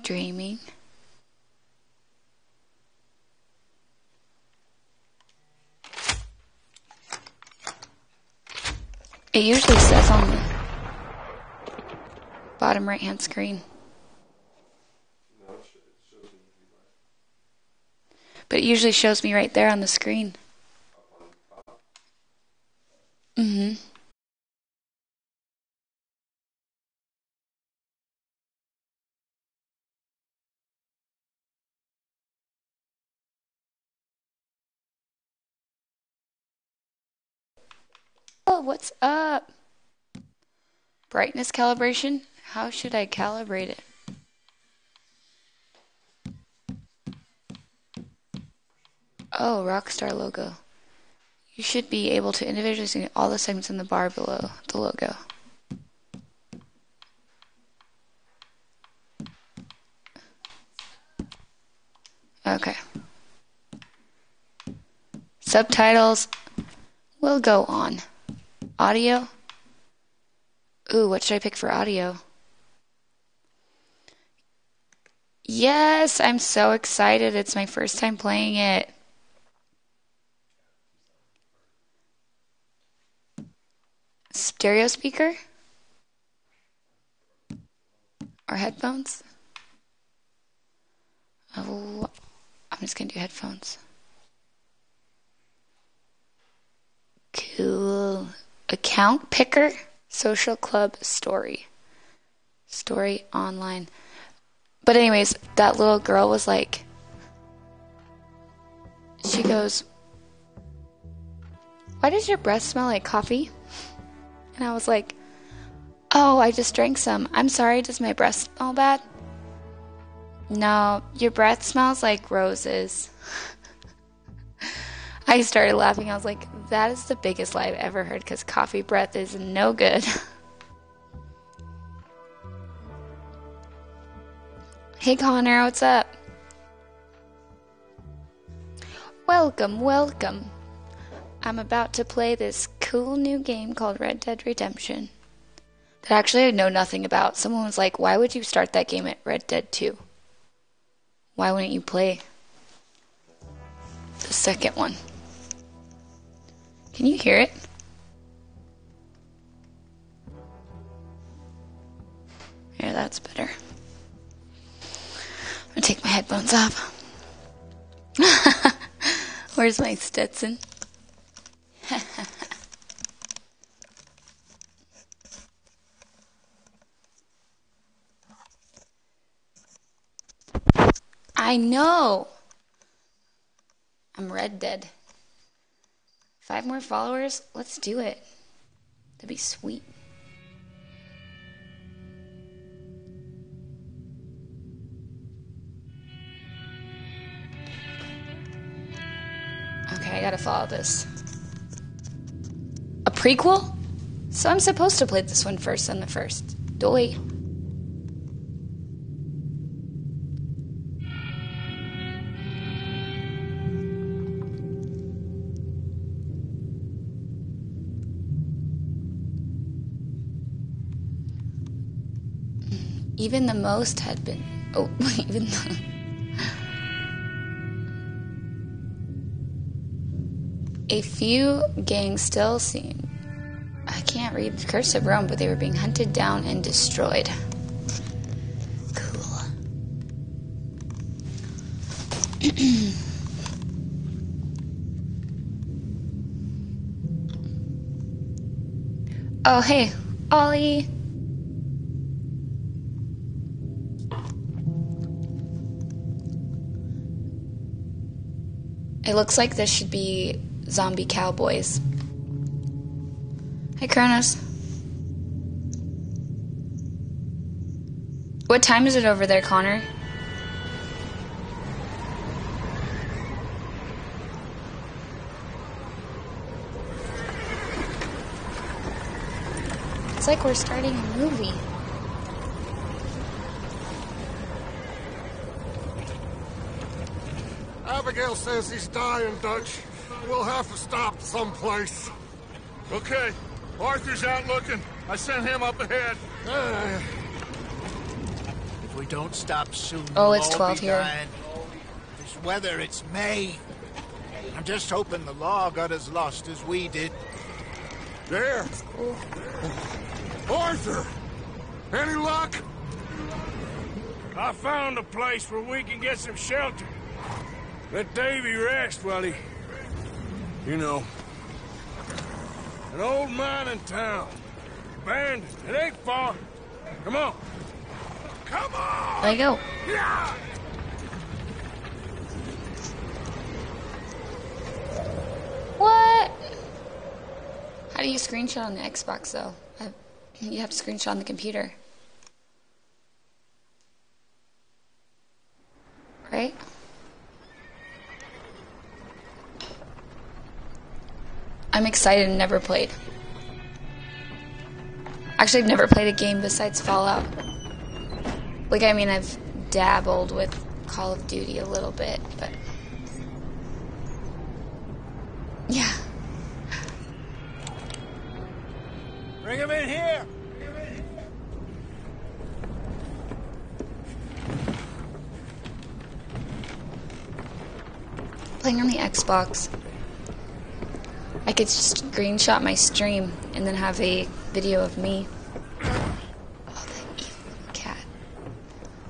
Streaming. It usually says on the bottom right hand screen. But it usually shows me right there on the screen. What's up? Brightness calibration? How should I calibrate it? Oh, Rockstar logo. You should be able to individually see all the segments in the bar below the logo. Okay. Subtitles will go on. Audio? Ooh, what should I pick for audio? Yes, I'm so excited. It's my first time playing it. Stereo speaker? Or headphones? Oh, I'm just gonna do headphones. Cool. Account picker, social club story. Story online. But, anyways, that little girl was like, she goes, Why does your breath smell like coffee? And I was like, Oh, I just drank some. I'm sorry, does my breath smell bad? No, your breath smells like roses. I started laughing. I was like, that is the biggest lie I've ever heard because coffee breath is no good. hey, Connor, what's up? Welcome, welcome. I'm about to play this cool new game called Red Dead Redemption that actually I know nothing about. Someone was like, why would you start that game at Red Dead 2? Why wouldn't you play the second one? Can you hear it? Yeah, that's better. I'm gonna take my headphones off. Where's my Stetson? I know. I'm Red Dead. Five more followers? Let's do it. That'd be sweet. Okay, I gotta follow this. A prequel? So I'm supposed to play this one first and the first. Doy. Even the most had been. Oh, even the. A few gangs still seem. I can't read cursive Rome, but they were being hunted down and destroyed. Cool. oh, hey, Ollie. It looks like this should be zombie cowboys. Hey, Kronos. What time is it over there, Connor? It's like we're starting a movie. Abigail says he's dying, Dutch. We'll have to stop someplace. Okay. Arthur's out looking. I sent him up ahead. Uh, If we don't stop soon, Oh, we'll it's all 12 be here. dying. This weather, it's May. I'm just hoping the law got as lost as we did. There. Arthur! Any luck? I found a place where we can get some shelter. Let Davy rest while he... You know. An old mining town. Abandoned. It ain't far. Come on. Come on! There you go. Yeah! What? How do you screenshot on the Xbox though? I, you have to screenshot on the computer. Right? I'm excited and never played. Actually, I've never played a game besides Fallout. Like, I mean, I've dabbled with Call of Duty a little bit, but. Yeah. Bring him in here. Playing on the Xbox. I could just screenshot my stream and then have a video of me. Oh, that evil cat.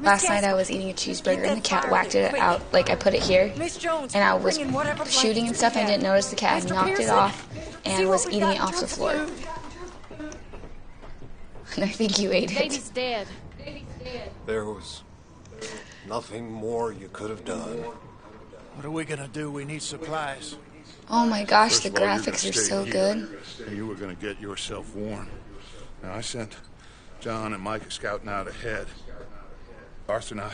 Last night I was eating a cheeseburger and the cat whacked it out. Like I put it here, Miss Jones, and I was bring in whatever shooting and stuff we and have. didn't notice the cat had Mr. knocked it off and was eating it off the floor. And I think you ate it. Baby's dead. There was nothing more you could have done. What are we gonna do? We need supplies. Oh my gosh, the First of all, graphics are so here, good. And you were gonna get yourself warm. Now, I sent John and Micah scouting out ahead. Arthur and I,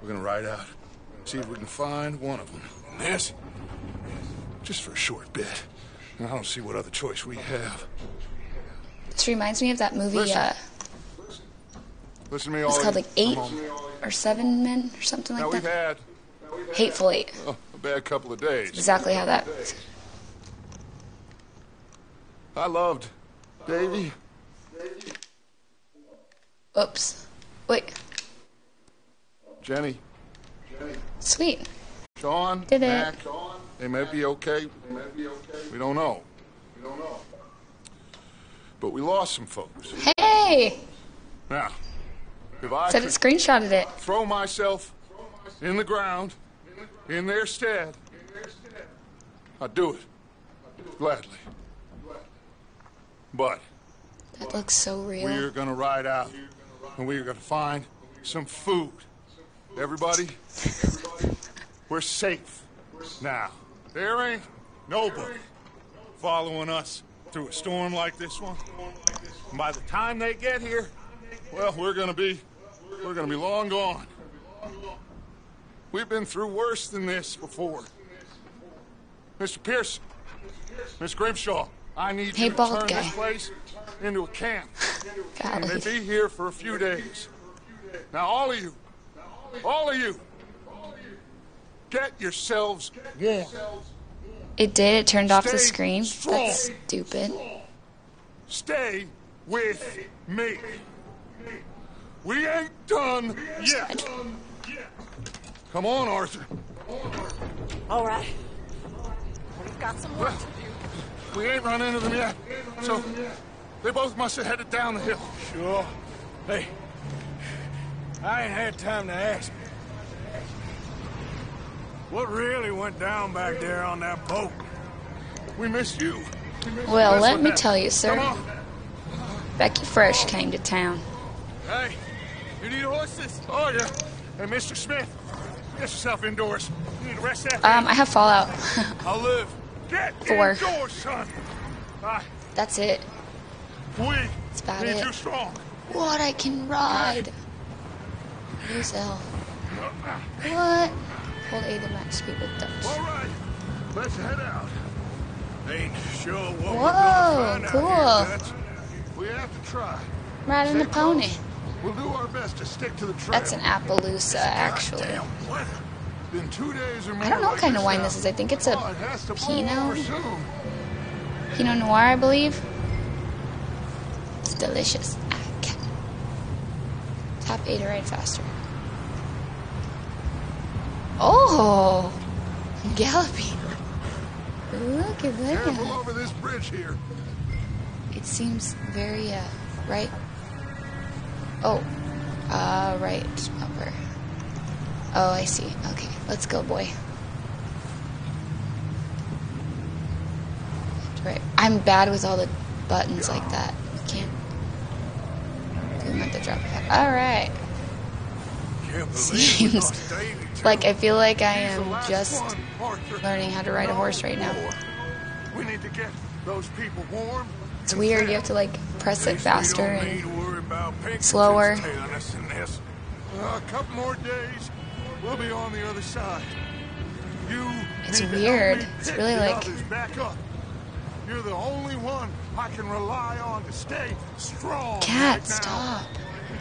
we're gonna ride out, see if we can find one of them. This, just for a short bit. And I don't see what other choice we have. This reminds me of that movie, Listen. uh, Listen to me, all it's called like Eight or Seven Men or something Now, like we've that. had Hateful Eight. oh, bad couple of days. Exactly how that. I loved Davy. Oops. Wait. Jenny, Sweet. Sean, Did it. Mac, they may be okay. We don't know. We don't know. But we lost some folks. Hey! Now, if I Said it screenshotted it. throw myself in the ground in their stead, I'd do it gladly. But That looks so real. we're gonna ride out, and we're gonna find some food. Everybody, we're safe now. There ain't nobody following us through a storm like this one. And by the time they get here, well, we're gonna be, we're gonna be long gone. We've been through worse than this before. Mr. Pierce, Miss Grimshaw, I need Hey, you to turn guy. this place into a camp. And they be here for a few days. Now, all of you, all of you, get yourselves warm. It did. It turned off the screen. strong. That's stupid. Stay with me. We ain't done yet. Come on, Arthur. All right. We've got some work to do. We ain't run into them yet. So they both must have headed down the hill. Sure. Hey, I ain't had time to ask. What really went down back there on that boat? We miss you. Well, That's let me tell you, sir. Becky Fresh came to town. Hey, you need horses? Oh, yeah. Hey, Mr. Smith, get yourself indoors. You need rest that. Um, I have Fallout. I'll live. Get Four. indoors, son. I, That's it. we about need it. you strong. What? I can ride. Who's L? What? Hold A to max speed with Dutch. All right, let's head out. Ain't sure what Whoa, we're gonna find cool. out here, Dutch. We have to try. Riding the Stay pony. close. We'll do our best to stick to the trail. That's an Appaloosa, actually. Been two days or more I don't know what like kind of wine now. this is. I think it's a Oh, it has to blow over Pinot. Pinot Noir, I believe. It's delicious. Top cat. Tap A to ride faster. Oh! Galloping. Look at Careful that. over this bridge here. It seems very, uh, right? Oh, uh, right upper. Oh, I see. Okay, let's go, boy. Right. I'm bad with all the buttons like that. Can't do them at the drop. All right. Can't we Seems lost Davy, too. like I feel like I am just learning how to ride a horse right now. We need to get those people warm. It's weird. You have to like press it we faster and about slower. Uh, a couple more days, we'll be on the other side. You It's need to help weird. It's really like- others back up. You're the only one I can rely on to stay strong. cat. right. Stop.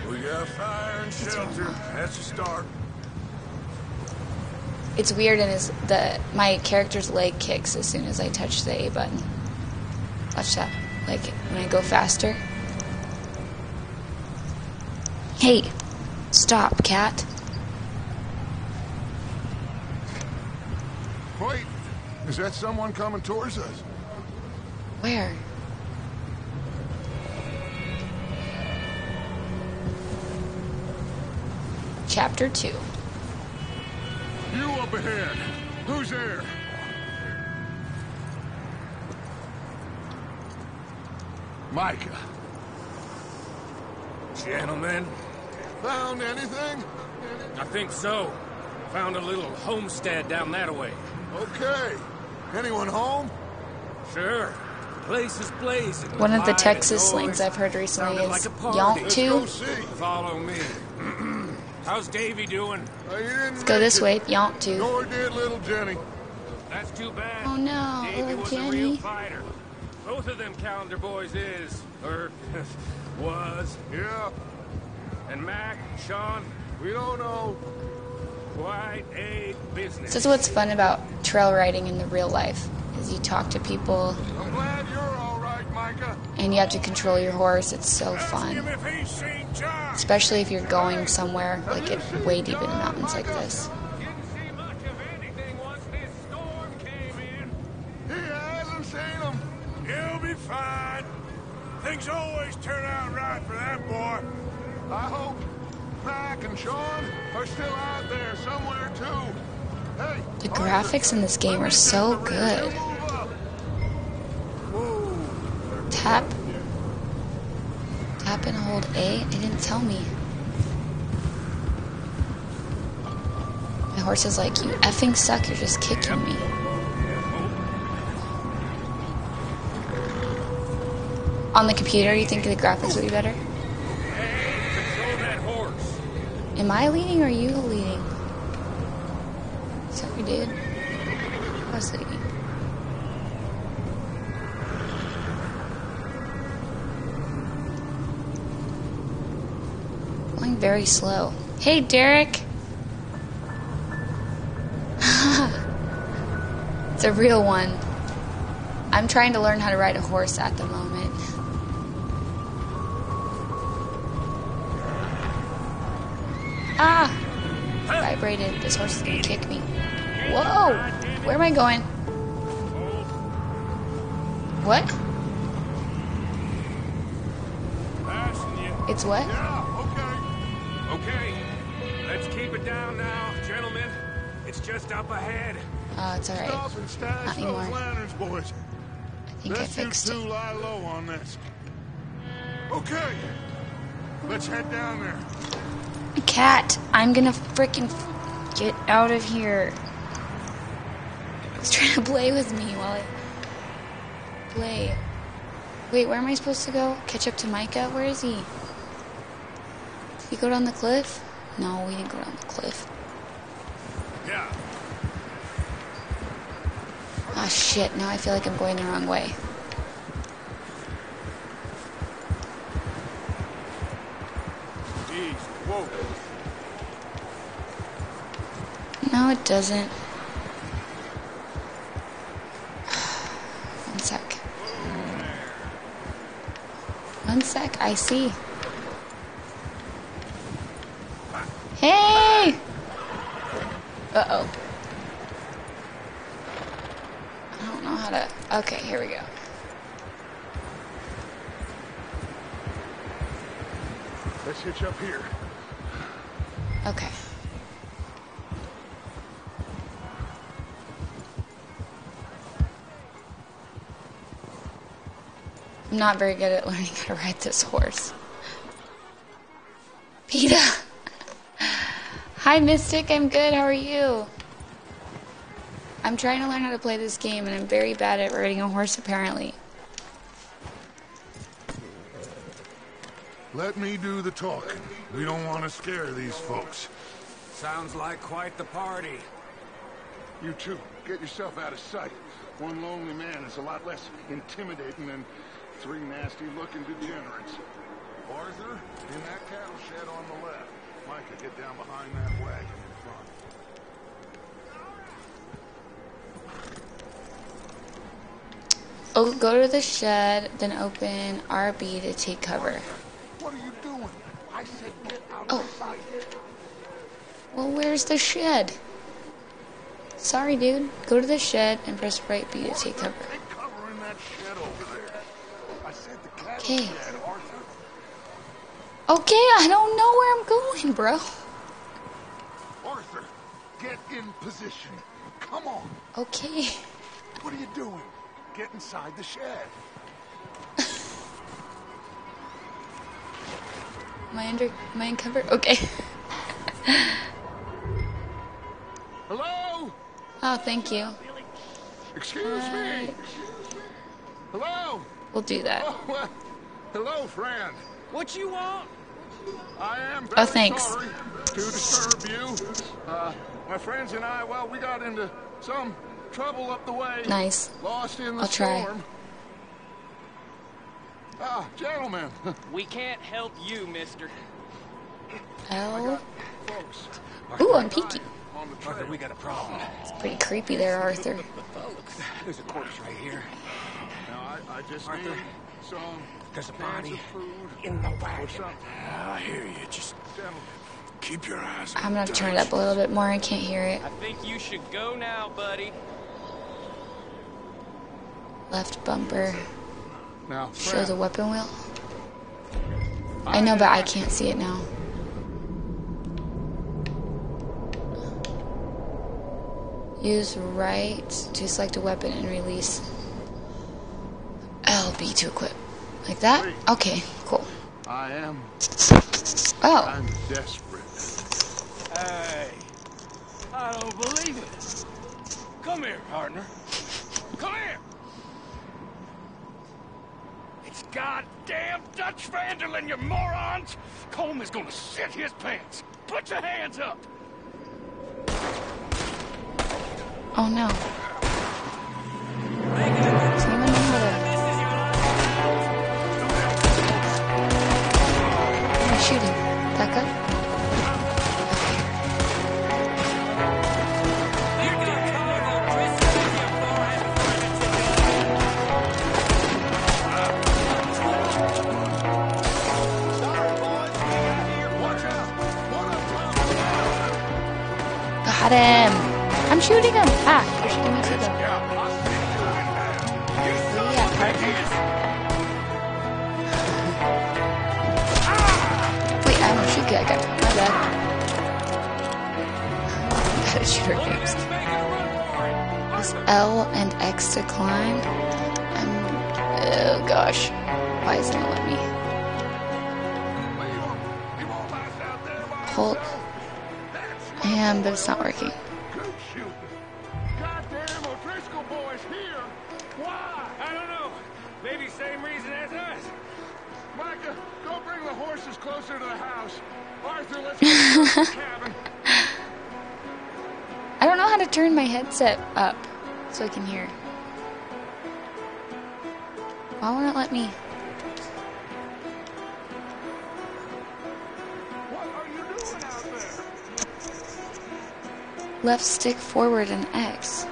We got fire and shelter. That's a start. It's weird and is the my character's leg kicks as soon as I touch the A button. Watch that. Like when I go faster. Hey, stop, cat. Wait, is that someone coming towards us? Where? Chapter 2. You up ahead. Who's there? Micah. Gentlemen, Found anything? I think so. Found a little homestead down that way. Okay. Anyone home? Sure. Place is blazing. One of the Texas and slangs. I've heard recently Sounded is like a party. yonk Let's to. go see. Follow me. How's Davy doing? Uh, you didn't Let's go this it. way, yonk to. Nor did little Jenny. That's too bad. Oh, no, Davy little was a Jenny. real fighter. Both of them calendar boys is, or was. Yeah, And Mac, Sean, we don't know. quite a business. This is what's fun about trail riding in the real life. Is you talk to people I'm glad you're all right, Micah. and you have to control your horse. It's so Ask fun. if he's seen John. Especially if you're going somewhere like it way deep in the mountains like this. Things always turn out right for that boy. I hope Mac and Sean are still out there somewhere too. Hey, The graphics in this game are so good. ridge. You move up. Whoa. Tap. Tap and hold A. It didn't tell me. My horse is like, you effing suck, you're just kicking me. On the computer, you think the graphics would be better? Am I leading or are you leading? Sorry, dude. I was leading. Going very slow. Hey, Derek! it's a real one. I'm trying to learn how to ride a horse at the moment. Ah! Vibrated. This horse is gonna kick me. Whoa! Where am I going? What? It's what? Yeah, okay. Okay, let's keep it down now, gentlemen. It's just up ahead. Oh, it's alright. Stop and stash Not anymore. I think Let's you fixed two it. lie low on this. Okay. Let's head down there. Cat, I'm gonna frickin' get out of here. He's trying to play with me while I play. Wait, where am I supposed to go? Catch up to Micah? Where is he? Did he go down the cliff? No, we didn't go down the cliff. Ah, oh, shit. Now I feel like I'm going the wrong way. No, it doesn't. One sec. One sec, I see. Hey! Uh-oh. How to... Okay, here we go. Let's hitch up here. Okay. I'm not very good at learning how to ride this horse. Peta! Hi, Mystic. I'm good. How are you? I'm trying to learn how to play this game, and I'm very bad at riding a horse, apparently. Let me do the talking. We don't want to scare these folks. Sounds like quite the party. You two, get yourself out of sight. One lonely man is a lot less intimidating than three nasty-looking degenerates. Arthur, in that cattle shed on the left. Micah, get down behind that wagon in front. Oh, go to the shed, then open RB to take cover. What are you doing? I said get out Oh. of sight. Well, where's the shed? Sorry, dude. Go to the shed and press right B to take cover. Take cover in that shed over there. I said the cattle Okay. Okay, I don't know where I'm going, bro. Arthur, get in position. Come on. Okay. What are you doing? Get inside the shed. Am I under? Am I in cover? Okay. Hello? Oh, thank you. Excuse me. Hello? We'll do that. Oh, well, hello, friend. What you want? I am very Oh, thanks. sorry to disturb you. Uh, my friends and I, well, we got into some trouble up the way. Nice. Lost in the I'll try. Ah, gentlemen. We can't help you, mister. L. Folks. Ooh, I'm peeking. Arthur, we got a problem. It's pretty creepy there, Arthur. There's a corpse right here. Now, I, I just Arthur. need some There's a body in the or wagon. I hear you. Just Gentlemen. keep your eyes I'm gonna turn it up a little bit more. I can't hear it. I think you should go now, buddy. Left bumper. Now, Show the weapon wheel. I know, but I can't see it now. Use right to select a weapon and release LB to equip. Like that? Okay, cool. I am. Oh, I'm desperate. Hey, I don't believe it. Come here, partner. Come here. It's goddamn Dutch van der Linde, you morons! Colm is gonna shit his pants. Put your hands up. oh no. Got him! I'm shooting him! Ah, you're shooting me too. Wait, I don't shoot that. My bad. Gotta shoot games. Press L and X to climb. And oh gosh, why isn't it let me? Hold. Am, but it's not working. I don't know how to turn my headset up so I can hear. Why won't it let me? Left stick forward and X.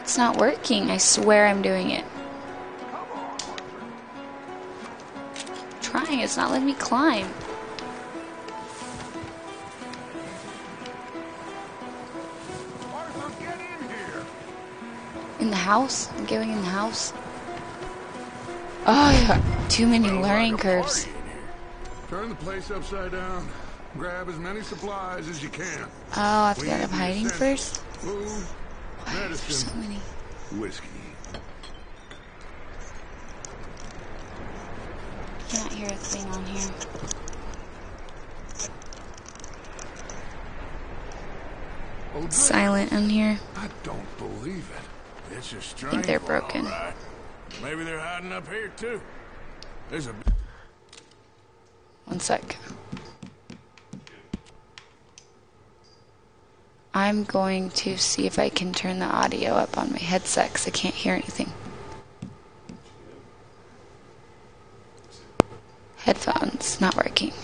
It's not working. I swear I'm doing it. I'm trying. It's not letting me climb. in the house? I'm going in the house? Oh, yeah. too many learning curves. Turn the place upside down. Grab as many supplies as you can. Oh, I have to We get up need hiding first? Food, Why there so many? Whiskey. Can't hear a thing on here. Oh. Silent on here. I don't believe it. It's a strange I think they're broken. right. Maybe they're hiding up here, too. There's a... One sec. I'm going to see if I can turn the audio up on my headset because I can't hear anything. Headphones not working.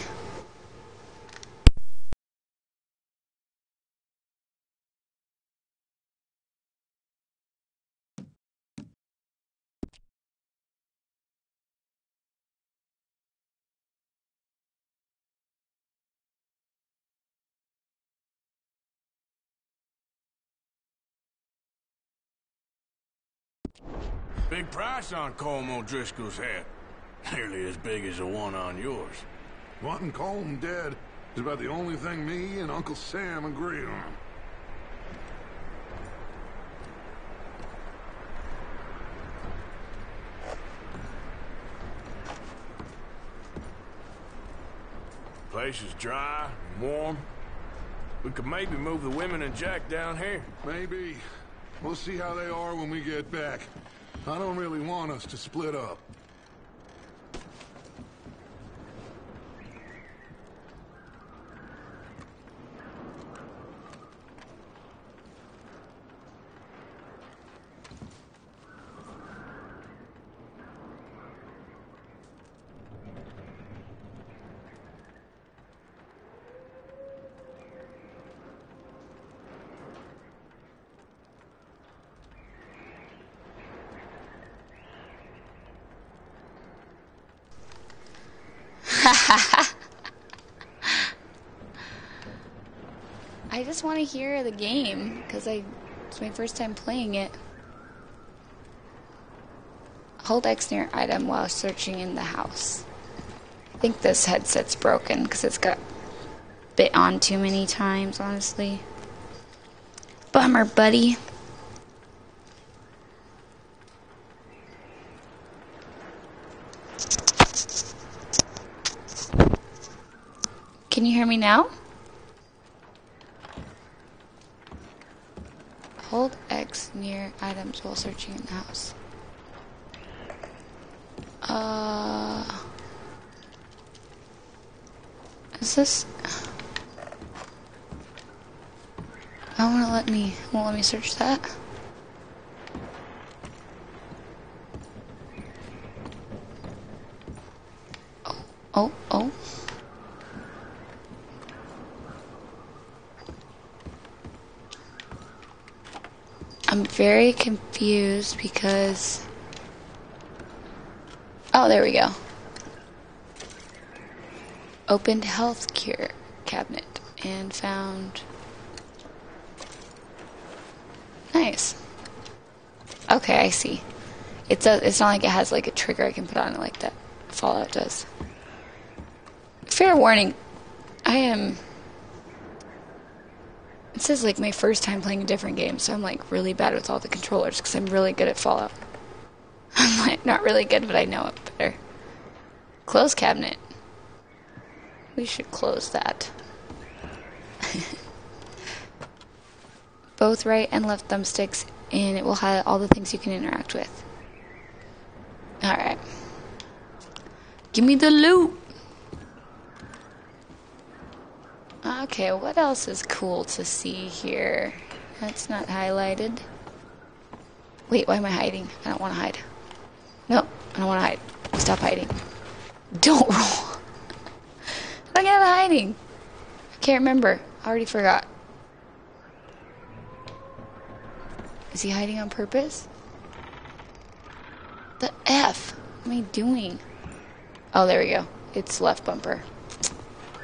Price on Colm O'Driscoll's head. Nearly as big as the one on yours. Wanting Colm dead is about the only thing me and Uncle Sam agree on. Place is dry, and warm. We could maybe move the women and Jack down here. Maybe. We'll see how they are when we get back. I don't really want us to split up. I just want to hear the game because I it's my first time playing it. Hold X near item while searching in the house. I think this headset's broken because it's got bit on too many times, honestly. Bummer, buddy. Can you hear me now? Hold X near items while searching in the house. Uh. Is this. I want to let me. Won't let me search that. Oh, oh, oh. I'm very confused because. Oh, there we go. Opened healthcare cabinet and found. Nice. Okay, I see. It's a, It's not like it has like a trigger I can put on it like that Fallout does. Fair warning, I am. This is like my first time playing a different game, so I'm like really bad with all the controllers because I'm really good at Fallout. I'm like not really good, but I know it better. Close cabinet. We should close that. Both right and left thumbsticks, and it will highlight all the things you can interact with. Alright. Give me the loot! Okay, what else is cool to see here? That's not highlighted. Wait, why am I hiding? I don't want to hide. No, I don't want to hide. Stop hiding. Don't roll. I got hiding. I can't remember. I already forgot. Is he hiding on purpose? The F? What am I doing? Oh, there we go. It's left bumper.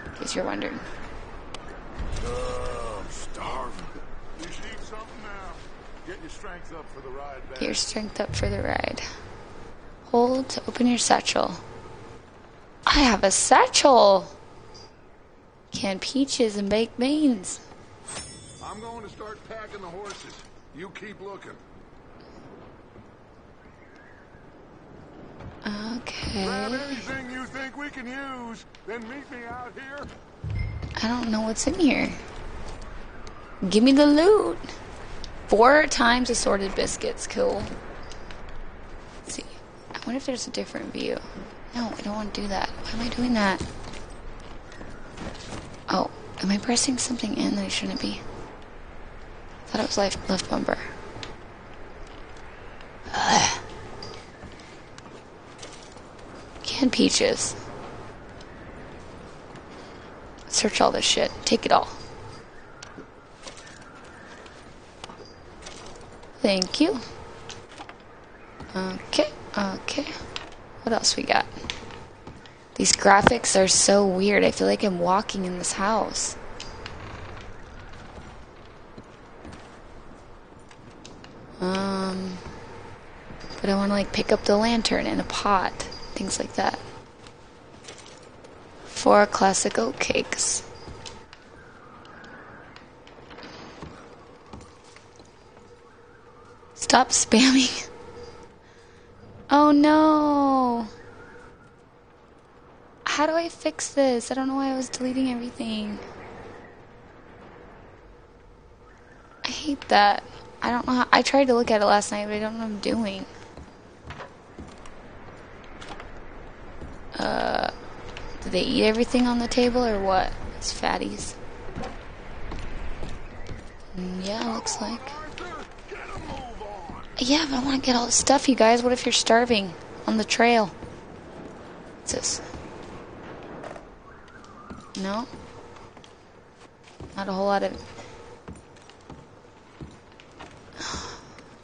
In case you're wondering. Oh, I'm starving. You eat something now. Get your strength up for the ride back. Get your strength up for the ride. Hold to open your satchel. I have a satchel! Canned peaches and baked beans. I'm going to start packing the horses. You keep looking. Okay. Grab anything you think we can use, then meet me out here. I don't know what's in here. Give me the loot. Four times assorted biscuits. Cool. Let's see. I wonder if there's a different view. No, I don't want to do that. Why am I doing that? Oh, am I pressing something in that I shouldn't be? I thought it was left, left bumper. Ugh. Canned peaches. Search all this shit. Take it all. Thank you. Okay, okay. What else we got? These graphics are so weird. I feel like I'm walking in this house. Um, but I want to like pick up the lantern and a pot, things like that. Four classical cakes. Stop spamming. Oh no. How do I fix this? I don't know why I was deleting everything. I hate that. I don't know how. I tried to look at it last night, but I don't know what I'm doing. Uh, did they eat everything on the table or what? It's fatties. Mm, Yeah, looks like. Yeah, but I want to get all the stuff, you guys. What if you're starving on the trail? What's this? No? Not a whole lot of.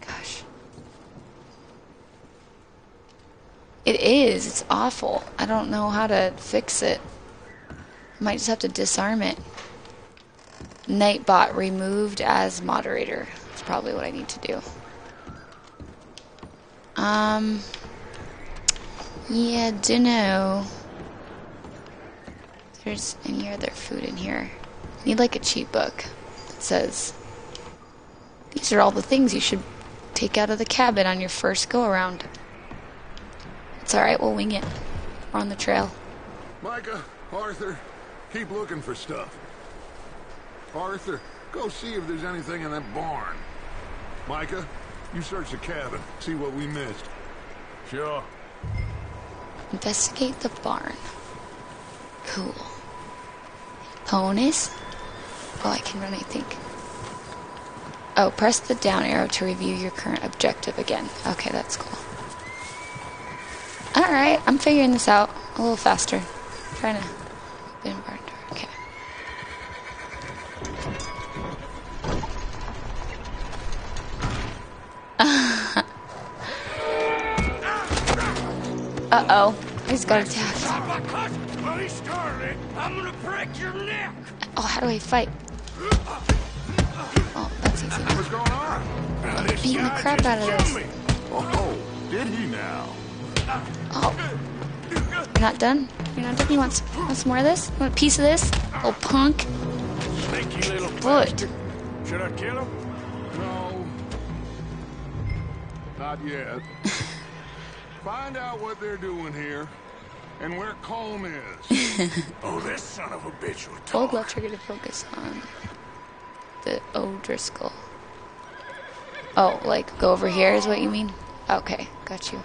Gosh. It is. It's awful. I don't know how to fix it. I might just have to disarm it. Nightbot removed as moderator. That's probably what I need to do. Um. Yeah, dunno. There's any other food in here. Need like a cheat book that says these are all the things you should take out of the cabin on your first go around. Alright, we'll wing it. We're on the trail. Micah, Arthur, keep looking for stuff. Arthur, go see if there's anything in that barn. Micah, you search the cabin, see what we missed. Sure. Investigate the barn. Cool. Ponies? Oh, I can run, I think. Oh, press the down arrow to review your current objective again. Okay, that's cool. Alright, I'm figuring this out a little faster. trying to open barn door. Okay. Uh oh. Just got attacked. I'm. Oh, how do I fight? Oh, that's easy. What's going on? This beating the crap out of this. Oh, did he now? You're not done? You're not done? You want some, want some more of this? You want a piece of this? Oh, punk. Sneaky little Foot. Should I kill him? No. Not yet. Find out what they're doing here and where Colm is. Oh, this son of a bitch will talk. left trigger to focus on the O'Driscoll. Oh, like go over here is what you mean? Okay, got you.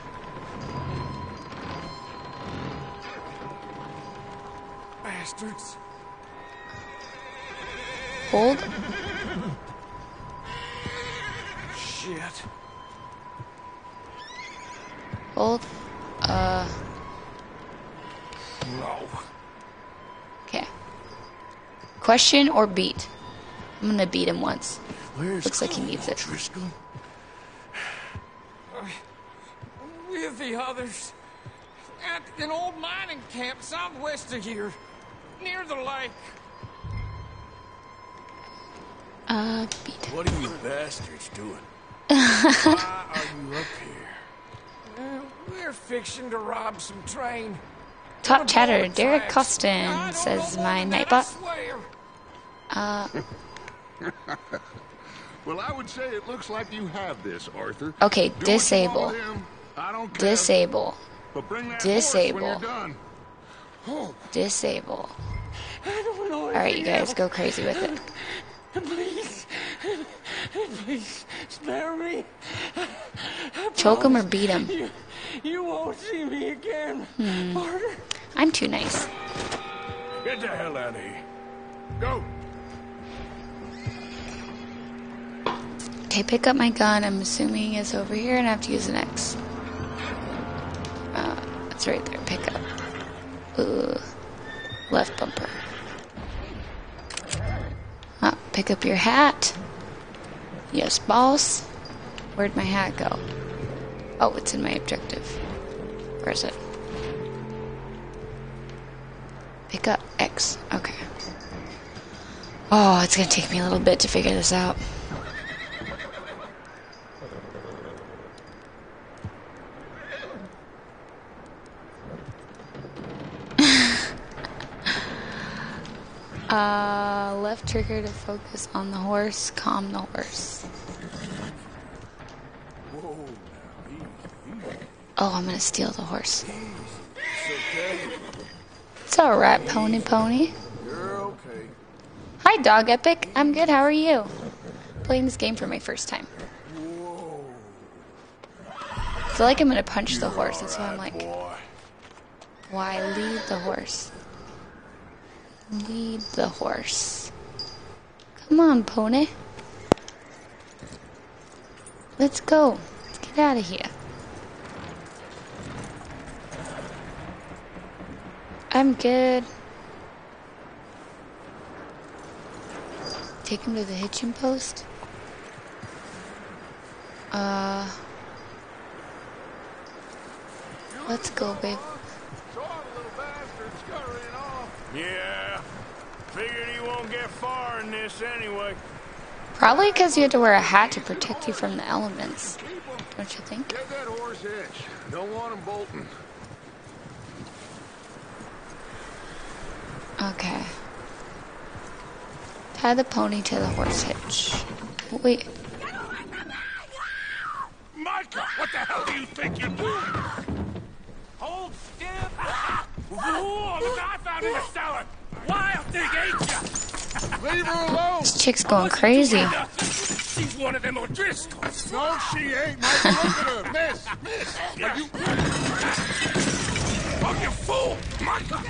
Bastards. Hold. Shit. Hold. Uh, No. okay. Question or beat? I'm gonna beat him once. Where's Looks like he needs it. O'Driscoll? with the others at an old mining camp southwest of here, near the lake. Uh, beat. What are you bastards doing? Why are you up here? Well, we're fixing to rob some train. Top chatter. Derek. Costin says my more nightbot. I swear. Well, I would say it looks like you have this, Arthur. Okay, Do what you want disable. I don't care. Disable. But bring that Disable. Disable. I don't know Alright, you guys, go crazy with it. Please, please spare me. Choke him or beat him. You, you won't see me again, Hmm. Arthur. I'm too nice. Get the hell out of here. Go. Okay, pick up my gun. I'm assuming it's over here and I have to use an X. Uh, it's right there. Pick up. Ooh. Left bumper. Ah, pick up your hat. Yes, boss. Where'd my hat go? Oh, it's in my objective. Where is it? Pick up X. Okay. Oh, it's gonna take me a little bit to figure this out. Uh, left trigger to focus on the horse, calm the horse. Oh, I'm gonna steal the horse. It's alright, Pony Pony. Hi, Dog Epic. I'm good. How are you? Playing this game for my first time. I feel like I'm gonna punch the horse. That's why I'm like, why lead the horse? Lead the horse. Come on, pony. Let's go. Let's get out of here. I'm good. Take him to the hitching post. Uh. Let's go, babe. saw the little bastard scurrying off. Yeah. Figured he won't get far in this anyway. Probably because you had to wear a hat to protect you from the elements. Don't you think? Get that horse hitch. Don't want him bolting. Okay. Tie the pony to the horse hitch. Wait. Micah, what the hell do you think you're doing? Hold still. Whoa, look, I found in the cellar. Wild thing, ain't ya? Leave her alone. This chick's going crazy. She's one of them O'Driscolls. No, she ain't. My look at her. Miss, miss. Are you... Oh, you fool! Micah!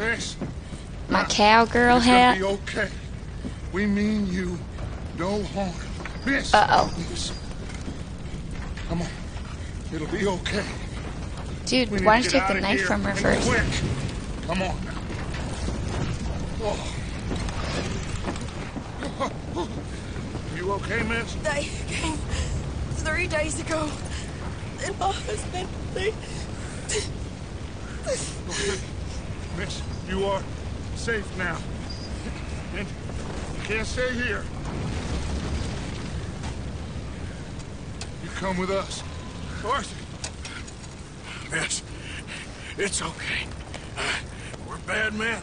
Miss, My cowgirl it's gonna hat. be okay. We mean you no harm. Miss. Uh-oh. Miss. Come on. It'll be okay. Dude, We need why to don't you take the knife from her first? Quick. Come on now. Oh. You okay, miss? They came three days ago. And my husband, they. Miss, you are safe now. And you can't stay here. You come with us. Arthur. Miss, it's okay. Uh, we're bad men.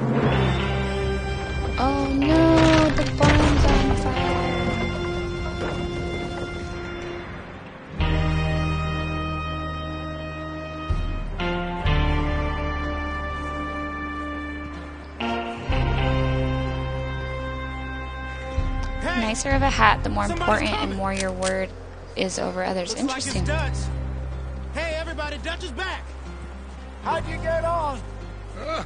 Oh no, the farm's on fire. The nicer of a hat, the more important and more your word is over others. Interesting. Dutch. Hey, everybody, Dutch is back. How'd you get on? Uh,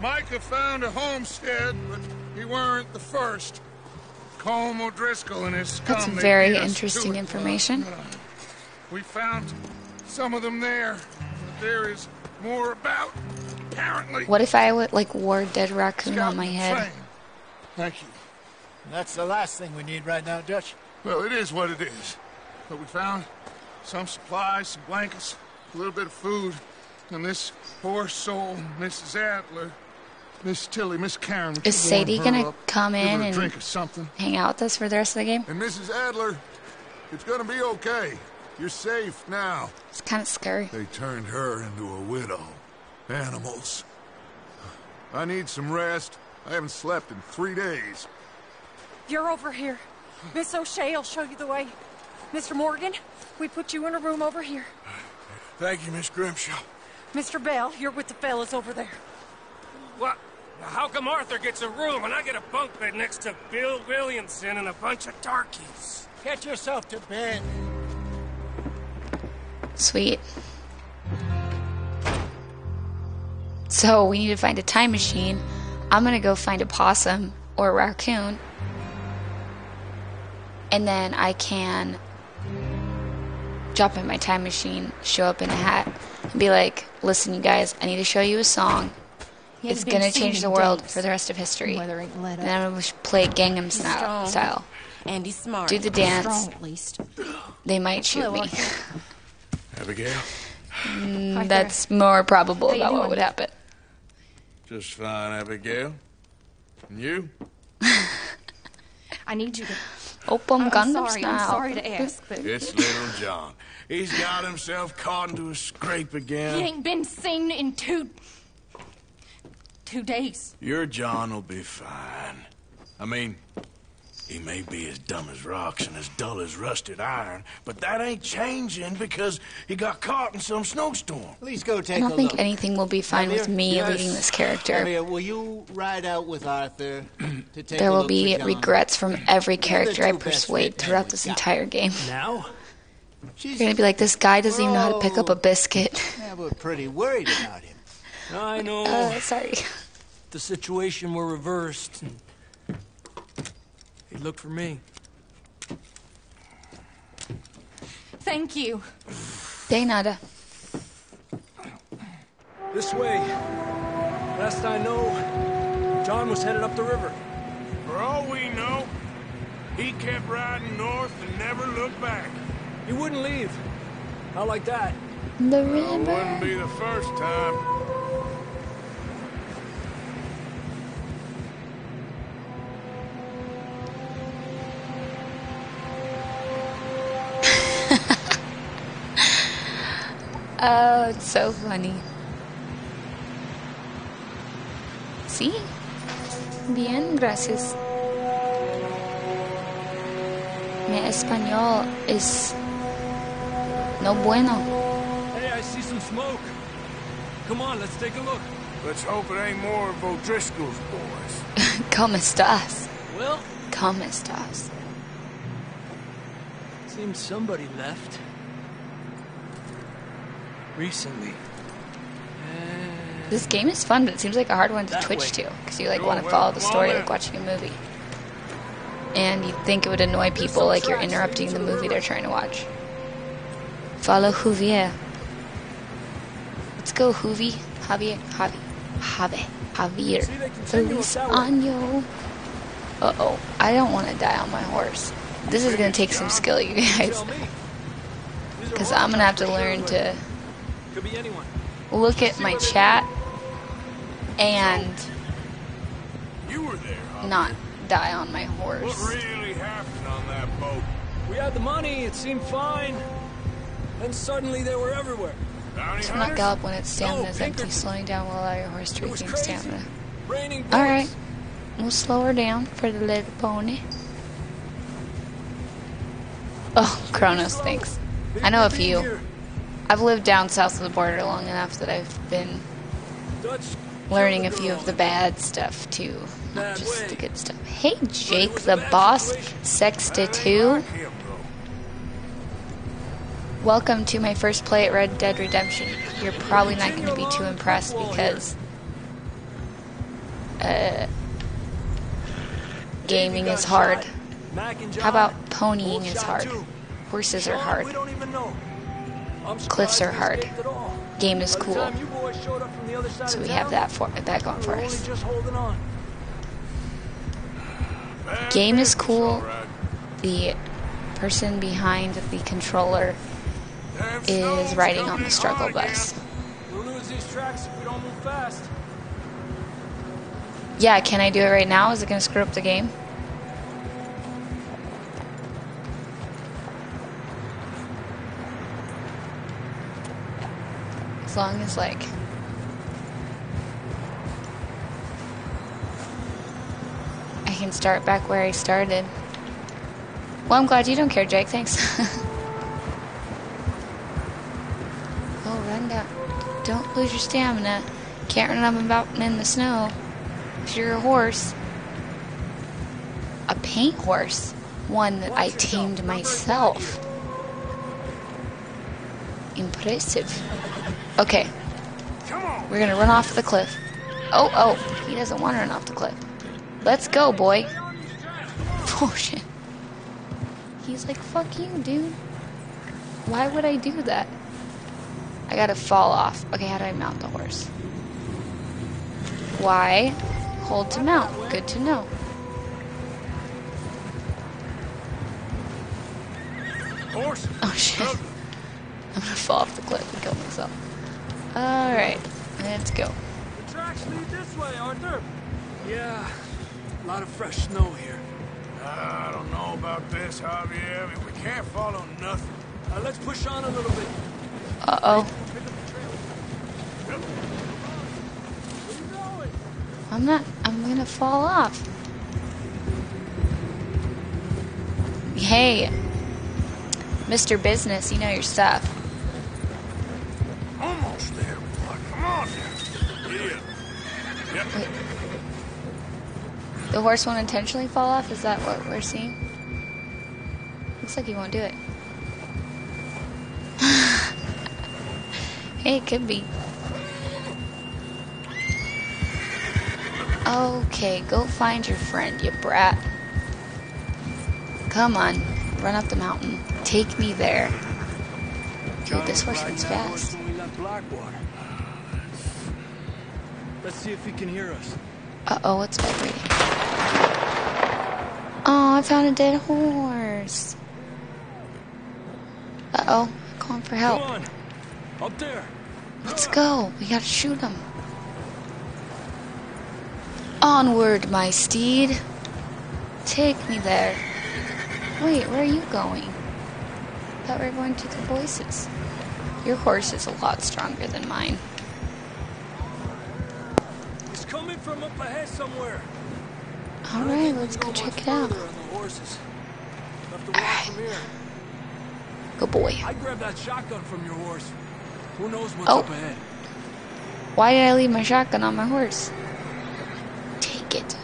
Micah found a homestead, but he weren't the first. Colm O'Driscoll and his scum. That's very interesting to it. information. Uh, we found some of them there. But there is more about, apparently. What if I would like wore a dead raccoon on my head? Train. Thank you. That's the last thing we need right now, Dutch. Well, it is what it is. But we found some supplies, some blankets, a little bit of food, and this poor soul, Mrs. Adler, Miss Tilly, Miss Karen. Is Sadie gonna up, come in and- drink or something? Hang out with us for the rest of the game? And Mrs. Adler, it's gonna be okay. You're safe now. It's kind of scary. They turned her into a widow. Animals. I need some rest. I haven't slept in three days. You're over here. Miss O'Shea will show you the way. Mr. Morgan, we put you in a room over here. Thank you, Miss Grimshaw. Mr. Bell, you're with the fellas over there. What? Now how come Arthur gets a room and I get a bunk bed next to Bill Williamson and a bunch of darkies? Get yourself to bed. Sweet. So we need to find a time machine. I'm gonna go find a possum or a raccoon. And then I can drop in my time machine, show up in a hat, and be like, listen, you guys, I need to show you a song. He It's gonna change the world for the rest of history. Weather ain't And then I'm gonna play Gangnam style. strong. style. And smart. Do the dance. Strong, at least. They might shoot me. Abigail? Mm, That's more probable How you about what would happen. Just fine, Abigail. And you? I need you to. Open I'm Gundam sorry. I'm sorry to ask, but It's little John. He's got himself caught into a scrape again. he ain't been seen in two. Two days. Your John will be fine. I mean, he may be as dumb as rocks and as dull as rusted iron, but that ain't changing because he got caught in some snowstorm. Please go take I don't think look. anything will be fine with me Yes. leading this character. Javier, will you ride out with Arthur to take There a will look be for regrets from every character I persuade throughout this got. entire game. Now? You're gonna be like, this guy doesn't even know how to pick up a biscuit. Yeah, we're pretty worried about him. I know. Uh, sorry. The situation were reversed. and He looked for me. Thank you. De nada. This way. Last I know, John was headed up the river. For all we know, he kept riding north and never looked back. He wouldn't leave. Not like that. The river. Wouldn't be the first time. Oh, it's so funny. Sí. Bien, gracias. Mi español es no bueno. Hey, I see some smoke. Come on, let's take a look. Let's hope it ain't more of O'Driscoll's boys. ¿Cómo estás? Well, ¿Cómo estás? seems somebody left. Recently. This game is fun, but it seems like a hard one to That twitch way. to because you like want to follow the story like watching a movie. And you think it would annoy people like you're interrupting the movie they're trying to watch. Follow Juvier. Let's go, Juvi. Javier. Javi. Javi. Javier. See, they Feliz año. Uh oh. I don't want to die on my horse. This is going to take some skill, you guys. Tell me. These are Because I'm going to have to learn to Could be anyone. Look at my chat and You were there, not die on my horse. What really happened on that boat? We had the money, it seemed fine. Then suddenly they were everywhere. Bounty not gallop when its stamina No, is empty, slowing down will allow your horse to regain stamina. Alright, we'll slow her down for the little pony. Oh, Kronos, thanks. I know a few. I've lived down south of the border long enough that I've been learning a few of the bad stuff too, not just the good stuff. Hey, Jake, the boss, situation. Sexta That ain't 2. like him, though. Welcome to my first play at Red Dead Redemption. You're probably not going to be too impressed because uh, gaming is hard. How about ponying is hard? Horses are hard. Cliffs are hard. escaped at all. Game is cool. time you boys showed up from the other side So we have that for that going for us. on. Game is cool. The person behind the controller is riding on the struggle bus. We'll lose these tracks if we don't move fast. Yeah, can I do it right now? Is it going to screw up the game? As long as, like. I can start back where I started. Well, I'm glad you don't care, Jake. Thanks. oh, run down. Don't lose your stamina. Can't run up and about in the snow. If you're a horse. A paint horse. One that I tamed myself. Impressive. Okay. We're gonna run off the cliff. Oh, oh, he doesn't want to run off the cliff. Let's go, boy. Oh, shit. He's like, fuck you, dude. Why would I do that? I gotta fall off. Okay, how do I mount the horse? Why? Hold to mount. Good to know. Horse. Oh shit. I'm gonna fall off the cliff and kill myself. Alright, let's go. The tracks lead this way, Arthur. Yeah, a lot of fresh snow here. I don't know about this, Javier. I mean, we can't follow nothing. Uh, let's push on a little bit. Uh oh. I'm not. I'm gonna fall off. Hey, Mr. Business, you know your stuff. Almost there. Come on now. Yeah. Yep. Wait. The horse won't intentionally fall off? Is that what we're seeing? Looks like he won't do it. hey, it could be. Okay, go find your friend, you brat. Come on, run up the mountain. Take me there. Dude, this horse runs fast. When we left Blackwater. Let's see if he can hear us. Uh oh, what's vibrating? Oh, I found a dead horse. Uh oh, calling for help. Come on, up there. Let's go. We gotta shoot him. Onward, my steed. Take me there. Wait, where are you going? I Thought we were going to the voices. Your horse is a lot stronger than mine. It's coming from up ahead somewhere. All right, let's go check it out. Further on the horses. Have to walk from here. Good boy. I grabbed that shotgun from your horse. Who knows what's Oh. up ahead? Why did I leave my shotgun on my horse? Take it.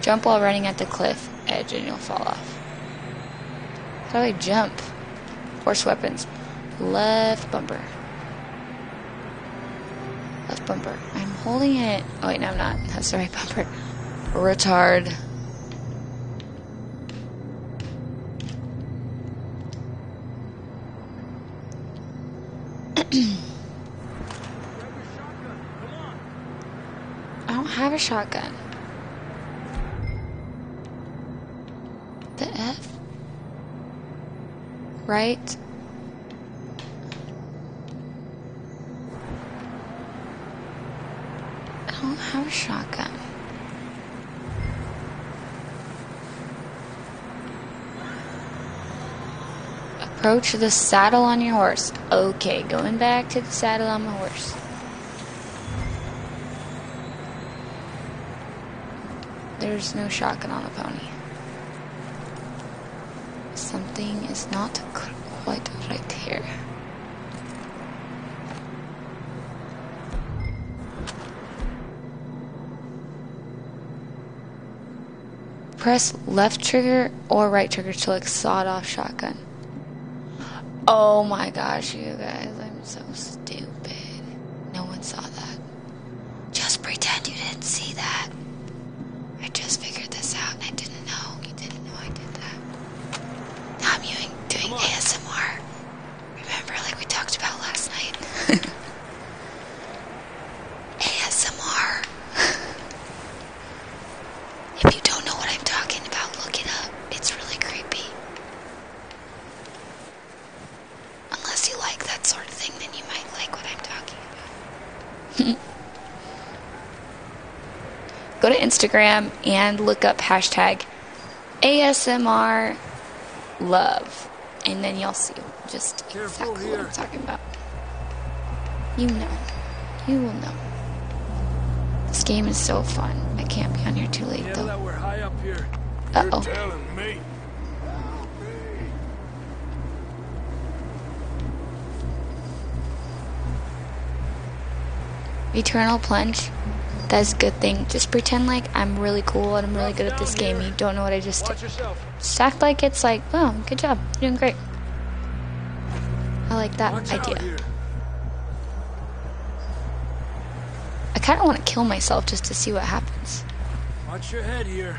Jump while running at the cliff edge and you'll fall off. How do I jump? Horse weapons. Left bumper. Left bumper. I'm holding it. Oh wait, no I'm not. That's the right bumper. Retard. I don't have a shotgun. The F? Right? I don't have a shotgun. Approach the saddle on your horse. Okay, going back to the saddle on my horse. There's no shotgun on the pony. Something is not Press left trigger or right trigger to like sawed off shotgun. Oh my gosh, you guys, I'm so stupid. No one saw that. Just pretend you didn't see that. I just figured this out and I didn't know. You didn't Instagram and look up hashtag ASMR love, and then you'll see just exactly what I'm talking about. You know. You will know. This game is so fun. I can't be on here too late Yeah, though. that we're high up here. Uh oh. Eternal plunge. That's a good thing. Just pretend like I'm really cool and I'm really good at this game. You don't know what I just did. Just act like it's like, oh, good job. You're doing great. I like that Watch idea. I kind of want to kill myself just to see what happens. Watch your head here.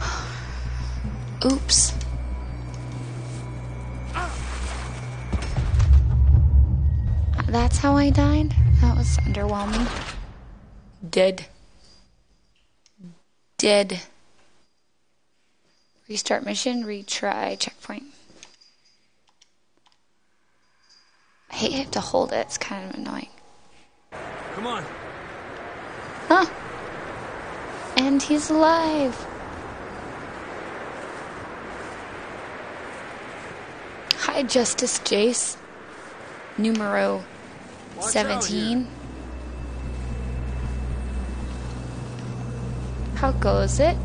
Oops. That's how I died? That was underwhelming. Dead. Dead. Restart mission, retry, checkpoint. I hate I have to hold it, it's kind of annoying. Come on. Huh? And he's alive. Hi, Justice Jace. Numero Watch out 17. How goes it?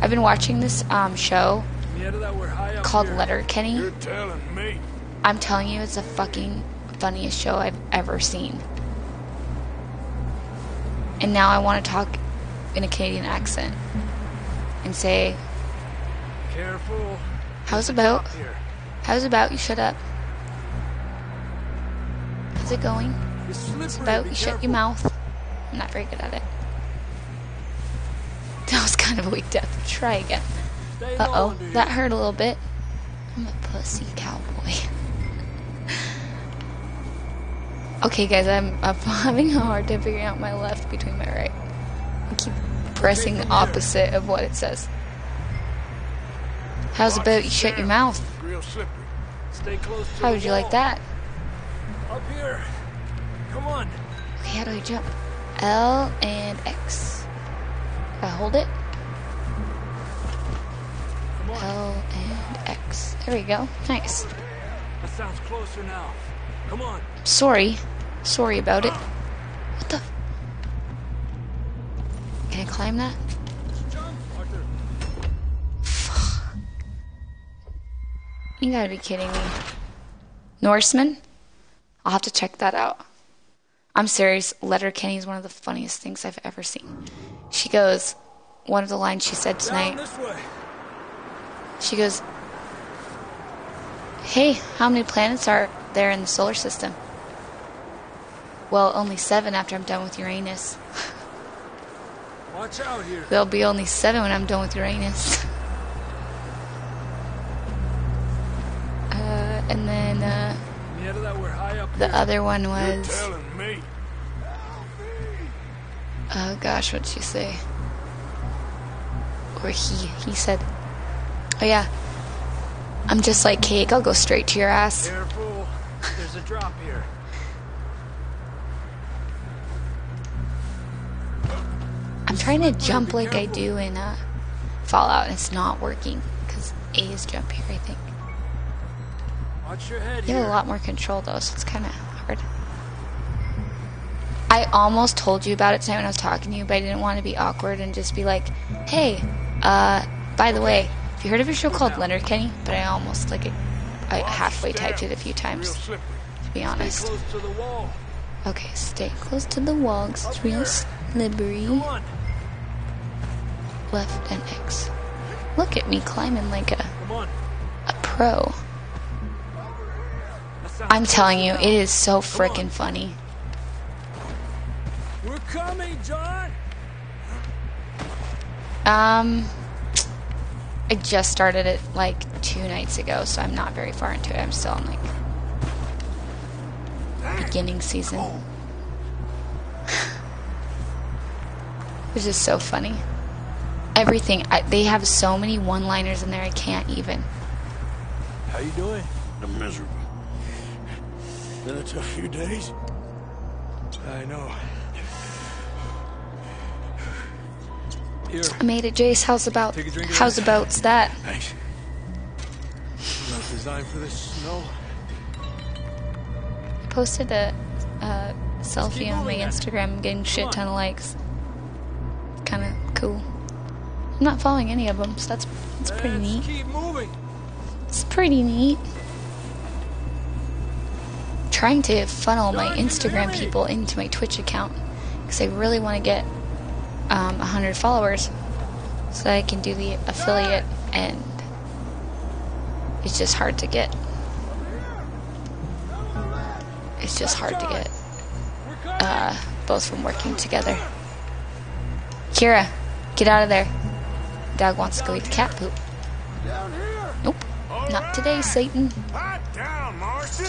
I've been watching this um, show Yeah, that we're high up called here. Letterkenny. You're telling me. I'm telling you, it's the fucking funniest show I've ever seen. And now I want to talk in a Canadian accent and say, Careful. How's about? How's about you shut up? How's it going? How's about you shut your mouth? I'm not very good at it. Kind of weak death. Try again. Uh-oh, that hurt a little bit. I'm a pussy cowboy. okay, guys, I'm, I'm having a hard time figuring out my left between my right. I keep pressing the opposite of what it says. How's about you shut your mouth? Real. Stay close to How would you like that? Up here. Come on. Okay, how do I jump? L and X. I hold it. There we go. Nice. That sounds closer now. Come on. Sorry. Sorry about it. What the? Can I climb that? You gotta be kidding me. Norseman? I'll have to check that out. I'm serious. Letterkenny is one of the funniest things I've ever seen. She goes, one of the lines she said tonight, she goes, Hey, how many planets are there in the solar system? Well, only seven after I'm done with Uranus. Watch out here. There'll be only seven when I'm done with Uranus. uh, and then uh, Yeah, we're high up the other one was. Oh gosh, what'd she say? Or he. He said, Oh yeah. I'm just like cake, I'll go straight to your ass. Careful. There's a drop here. I'm trying to jump like I do in uh, Fallout, and it's not working. Because A is jump here, I think. Watch your head You here. have a lot more control though, so it's kind of hard. I almost told you about it tonight when I was talking to you, but I didn't want to be awkward and just be like, "Hey, uh, by the way, have you heard of a show called Leonard Kenny?" But I almost like I halfway typed it a few times, to be honest. close to the wall. Okay, stay close to the wall it's real slippery. Left and X. Look at me climbing like a, a pro. I'm telling you, it is so freaking funny. We're coming, John. Um, I just started it like two nights ago, so I'm not very far into it. I'm still in like beginning season. Oh. It's just so funny. Everything I, they have so many one-liners in there. I can't even. How you doing? I'm miserable. Been a tough few days. I know. Here. I made it, Jace. How's about Take a drink how's about that? Thanks. Not designed for this snow. Posted a, a selfie on my. Instagram, getting shit on. ton of likes. Kind of cool. I'm not following any of them, so that's that's pretty Let's neat. keep moving. It's pretty neat. Trying to funnel my Instagram people into my Twitch account because I really want to get um, 100 followers so I can do the affiliate, and it's just hard to get. It's just hard to get uh, both from working together. Kira, get out of there. Dog wants to go eat the cat poop. Nope, not today, Satan. Down, Marston.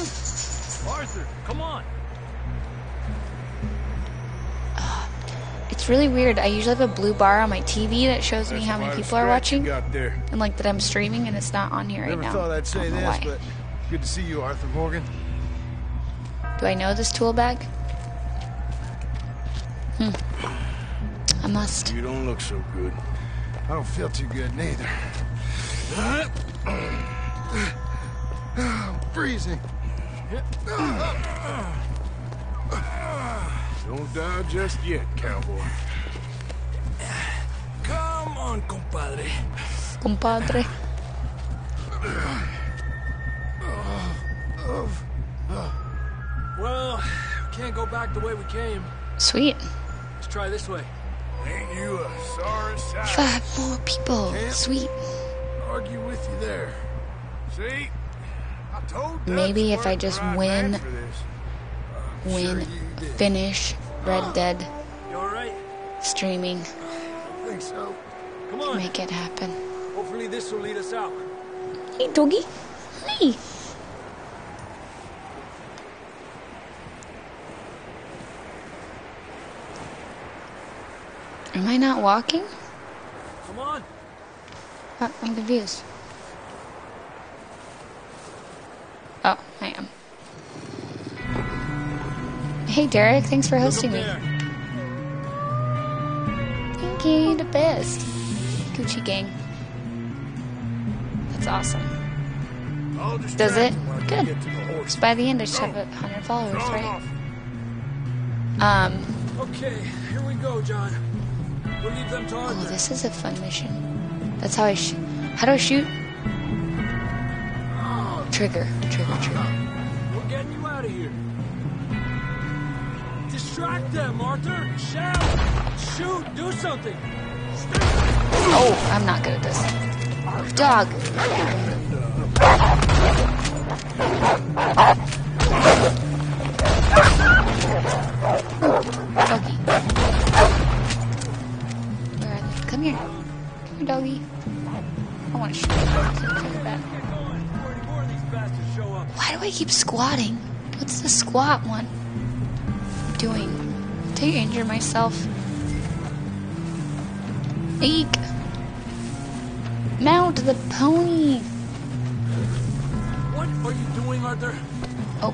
Arthur, come on. It's really weird. I usually have a blue bar on my TV that shows me how many people are watching, and like that I'm streaming, and it's not on here right Never now. thought I'd I say don't know this, why. but good to see you, Arthur Morgan. Do I know this tool bag? Hmm. I must. You don't look so good. I don't feel too good neither. I'm freezing. Don't die just yet, cowboy. Come on, compadre. Compadre. Well, can't go back the way we came. Sweet. Let's try this way. Ain't you a sorry sight? Five more people. Sweet. Argue with you there. See? I told Dutch Maybe if I just win. Win, finish Red Dead streaming, so. Make it happen. Hopefully this will lead us out. Hey, doggy. Hey. Am I not walking? Come on. Uh, I'm confused. Oh, I am. Hey, Derek. Thanks for hosting me. Thank you. The best. Gucci gang. That's awesome. Does it? Good. get to the horse. Because by the end, I should have a 100 followers, right? Um, Okay, here we go, John. We'll leave them to oh, this is a fun mission. That's how I sh- How do I shoot? Trigger, trigger, trigger. Distract them, Arthur. Shout. Shoot. Do something. Oh, I'm not good at this. Dog. Doggy. Where are they? Come here. Come here, doggy. I want to shoot you. Take that. More of these bastards show up. Why do I keep squatting? What's the squat one doing? Did I injure myself? Eek! Mount the pony! What are you doing, Arthur? Oh.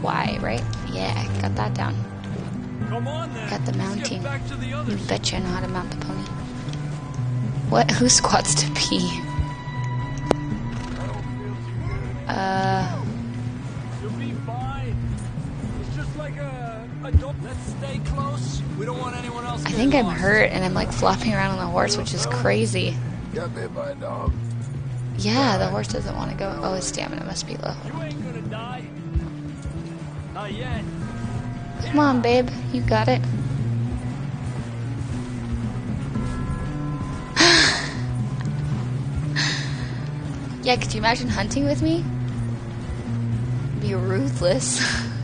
Why, right? Yeah, got that down. Come on, then. Got the mounting. Get back to the You betcha I know how to mount the pony. What? Who squats to pee? Uh, I think I'm hurt and I'm like flopping around on the horse, which is crazy. Yeah, the horse doesn't want to go. Oh, his stamina must be low. Come on, babe. You got it. yeah, could you imagine hunting with me? Be ruthless.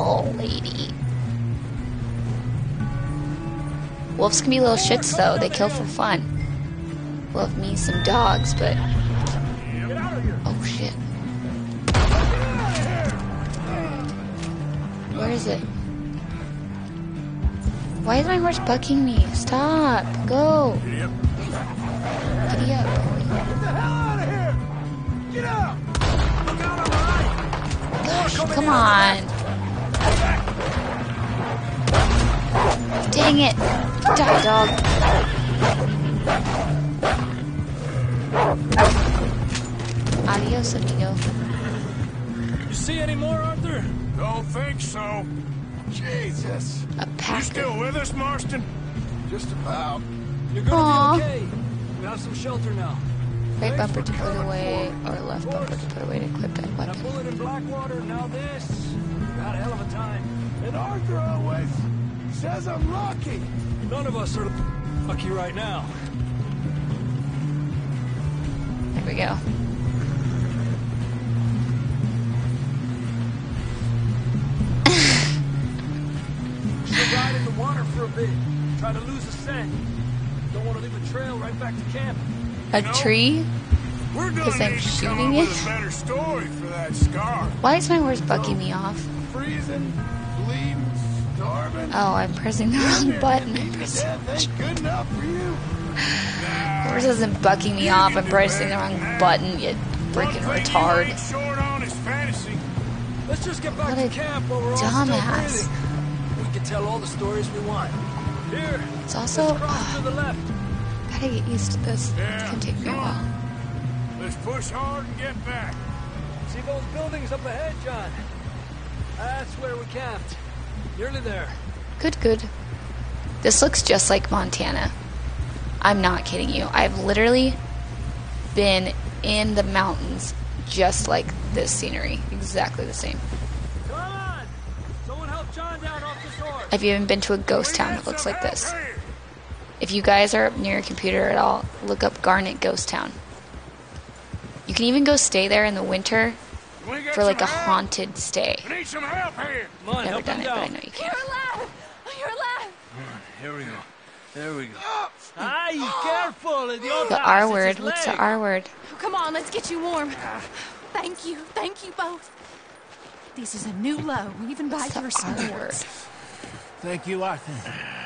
Evil lady. Wolves can be little shits though, they kill for fun. Love me some dogs, but. Oh shit. Where is it? Why is my horse bucking me? Stop! Go! Giddy up. Get the hell out of here! Get out! Come on. Dang it. Die, dog. Adios, amigo. You see any more, Arthur? Don't think so. Jesus. A You still with us, Marston? Just about. You're gonna Aw. be okay. We have some shelter now. Right bumper to put away, or left bumper to put away to equip that That weapon. bullet in Blackwater, now this. We had a hell of a time. And Arthur always says I'm lucky. None of us are lucky right now. There we go. Should ride in the water for a bit. Try to lose a scent. Don't want to leave a trail right back to camp. A tree? We're gonna 'Cause I'm to come shooting with it? a better story for that scar. Why is my horse bucking me off? Freezing, bleeding, starving. Oh, I'm pressing the wrong button. I'm pressing- Death ain't good enough for you. Horse isn't bucking me off. I'm pressing the wrong button, you freaking One thing you retard. ain't short on is fantasy. Let's just get back What to a camp while we're dumbass. We can tell all the stories we want. Here, It's also, let's cross uh, to the left. gotta get used to this. It's gonna take me a while. Let's push hard and get back. See those buildings up ahead, John? That's where we camped. Nearly there. Good, good. This looks just like Montana. I'm not kidding you. I've literally been in the mountains just like this scenery. Exactly the same. Come on! Someone help John down off this horse. I've even been to a ghost town that looks like this. If you guys are up near a computer at all, look up Garnet Ghost Town. You can even go stay there in the winter for like a help. haunted stay. We need some help here. Come on, Never help done him it, but I know you can. You're alive! You're alive! Here we go. There we go. Aye, careful! The, The R word. What's the R word? Come on, let's get you warm. Thank you. Thank you both. This is a new low, even by What's your standards. Thank you, Arthur.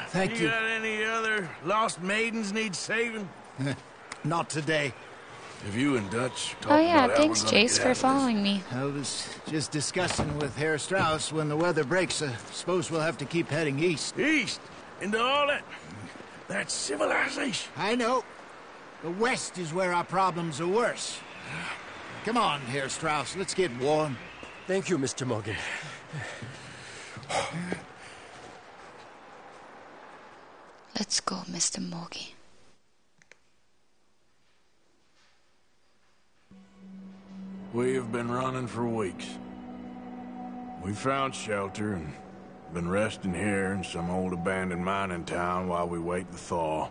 Thank You you. got any other lost maidens need saving? Not today. Have you and Dutch talked Oh yeah, about thanks we're Jace for following me. I was just discussing with Herr Strauss when the weather breaks. I suppose we'll have to keep heading east. East into all that that civilization. I know. The west is where our problems are worse. Come on, Herr Strauss. Let's get warm. Thank you, Mr. Morgan. Let's go, Mr. Morgie. We have been running for weeks. We found shelter and been resting here in some old abandoned mining town while we wait the thaw.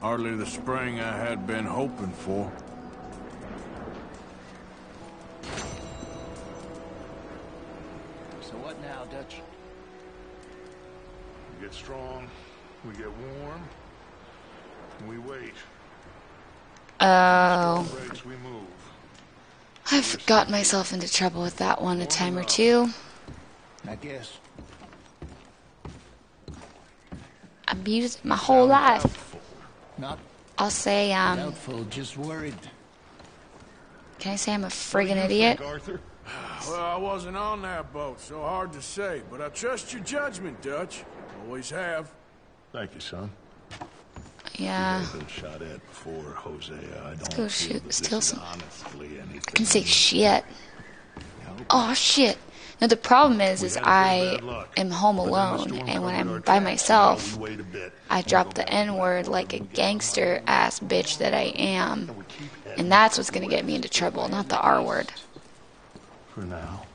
Hardly the spring I had been hoping for. So what now, Dutch? We get strong, we get warm, and we wait. Breaks, we move. I've got myself into trouble with that one a time or two. I guess. I've used it my whole life. Not I'll say, um, doubtful, just worried. can I say I'm a friggin' idiot? Arthur? Well, I wasn't on that boat, so hard to say, but I trust your judgment, Dutch. Always have. Thank you, son. Yeah. Shot at before, Hosea. I don't go shoot- steal some-. I can say shit. Oh shit. Now the problem is, is I am home alone, and when I'm by myself, I drop the N word like a gangster ass bitch that I am, and that's what's gonna get me into trouble, not the R word.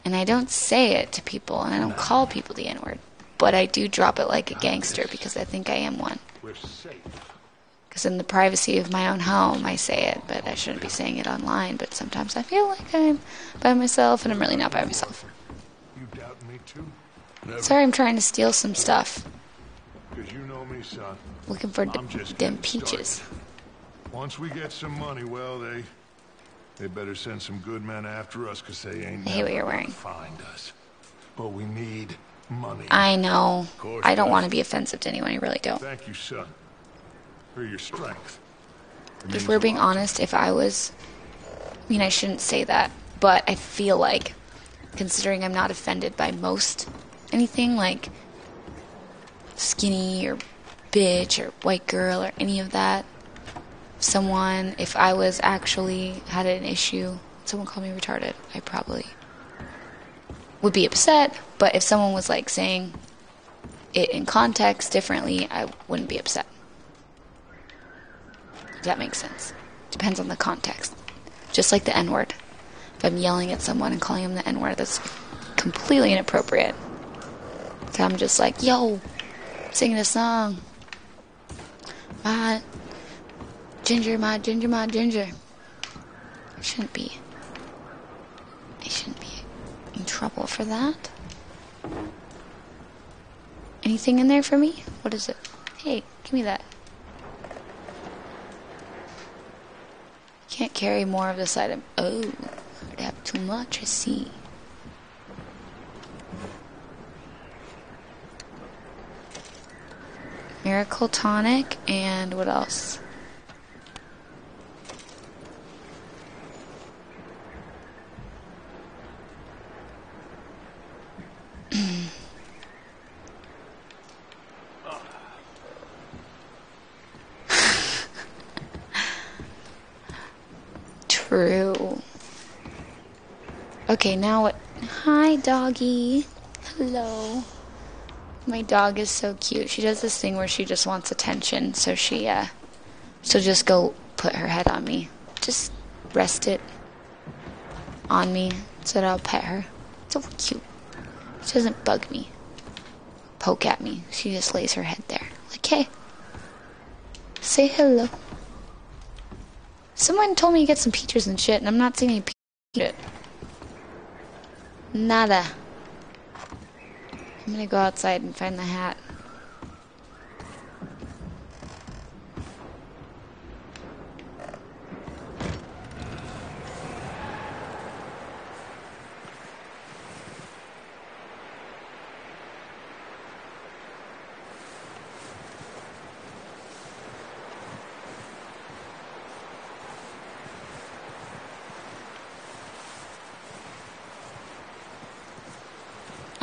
And I don't say it to people, and I don't call people the N word, but I do drop it like a gangster because I think I am one. We're safe. Because in the privacy of my own home, I say it, but I shouldn't be saying it online. But sometimes I feel like I'm by myself, and I'm really not by myself. You doubt me too? Sorry, I'm trying to steal some stuff. Because you know me, son. Looking for I'm d- just them peaches. started. Once we get some money, well, they they better send some good men after us, because they ain't I hate what never you're gonna wearing. find us. But we need money. I know. I don't want to be offensive to anyone. I really don't. Thank you, son, for your strength. If we're being honest, if I was. I mean, I shouldn't say that, but I feel like considering I'm not offended by most anything like skinny or bitch or white girl or any of that. Someone, if I was actually had an issue, someone called me retarded, I probably would be upset. But if someone was like saying it in context differently, I wouldn't be upset. If that makes sense. Depends on the context. Just like the N word. If I'm yelling at someone and calling them the N word, that's completely inappropriate. So I'm just like, yo, singing a song. My ginger, my ginger, my ginger. I shouldn't be. I shouldn't be in trouble for that. Anything in there for me? What is it? Hey, give me that. Can't carry more of this item. Oh, I have too much, I see. Miracle Tonic, and what else? True. Okay, now what? Hi, doggy. Hello. My dog is so cute. She does this thing where she just wants attention, so she, uh, she'll just go put her head on me. Just rest it on me so that I'll pet her. So cute. She doesn't bug me, poke at me. She just lays her head there. Like, hey, say hello. Someone told me to get some peaches and shit, and I'm not seeing any peaches. Nada. I'm gonna go outside and find the hat.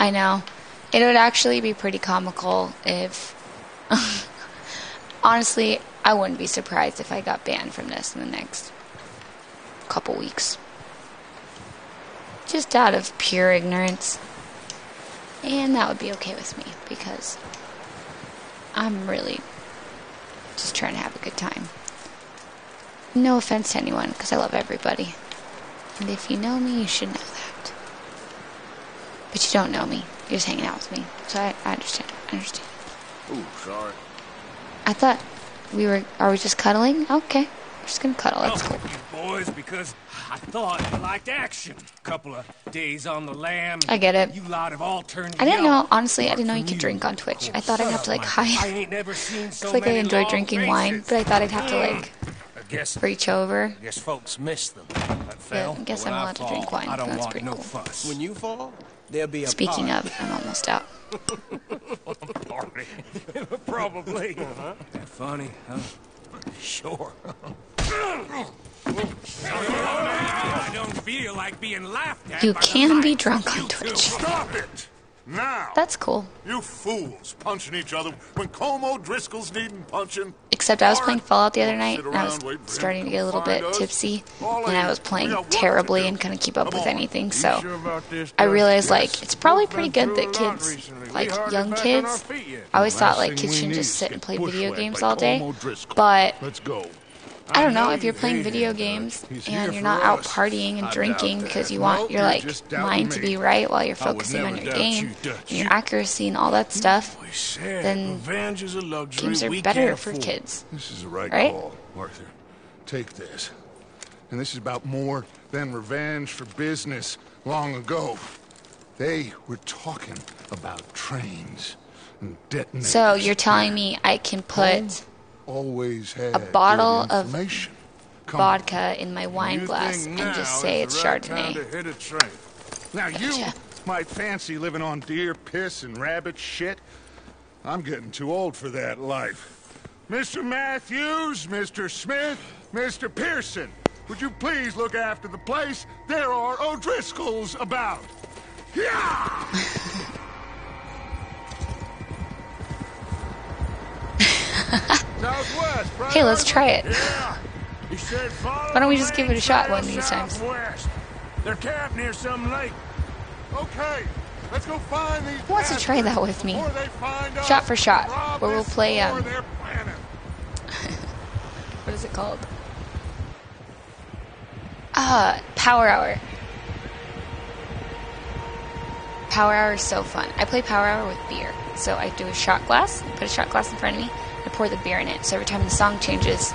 I know. It would actually be pretty comical if. Honestly, I wouldn't be surprised if I got banned from this in the next couple weeks. Just out of pure ignorance. And that would be okay with me because I'm really just trying to have a good time. No offense to anyone because I love everybody. And if you know me, you should know you don't know me. You're just hanging out with me. So I, I understand. I understand. Ooh, sorry. I thought we were. Are we just cuddling? Okay. We're just gonna cuddle. That's oh, cool. Boys, because I thought you liked action. Couple of days on the lam. I get it. You lot have all turned I didn't know. Honestly, I didn't know you could drink on Twitch. I thought I'd have to like I hide. ain't never seen so It's like I enjoy drinking faces. wine, but I thought I'd have to like hmm. guess reach over. I guess folks miss them. That fell. I guess When I'm I allowed to drink wine, I don't that's want pretty no cool. fuss. When you fall, there'll be a Speaking party. of, I'm almost out. Party. Probably. Uh-huh. That funny, huh? Sure. I don't feel like being laughed at. You can be drunk on. Twitch. Stop it! Now! That's cool. You fools punching each other when Colm O'Driscoll's needing punching. Except I was playing Fallout the other night, and I was around waiting for him starting to get a little bit tipsy, and I was playing got work to terribly and couldn't keep up with anything. So sure about this, I realized, like, it's probably pretty good that kids, like young back on our kids. I always thought like kids shouldn't just sit and play video games all day. But Let's go. I don't know if you're playing video games and you're not out partying and drinking because you want your like mind to be right while you're focusing on your game and your accuracy and all that stuff. Then revenge is a luxury games are better for kids. This is the right, Right? call, Arthur. Take this. And this is about more than revenge for business long ago. They were talking about trains and detonators. So you're telling me I can put oh. Always had a bottle of. Vodka in my wine glass and just say it's right Chardonnay? Now you might fancy living on deer piss and rabbit shit. I'm getting too old for that life. Mr. Matthews, Mr. Smith, Mr. Pearson, would you please look after the place? There are O'Driscolls about. Southwest, Hey, let's try it. Yeah. He said follow Why don't we just give it a shot one of these times? They're camped near some lake. Okay, let's go find these. Who wants to try that with me? before they find us Shot for shot, where we'll play, um. What is it called? Ah, Power Hour. Power Hour is so fun. I play Power Hour with beer. So I do a shot glass, put a shot glass in front of me, I pour the beer in it. So every time the song changes,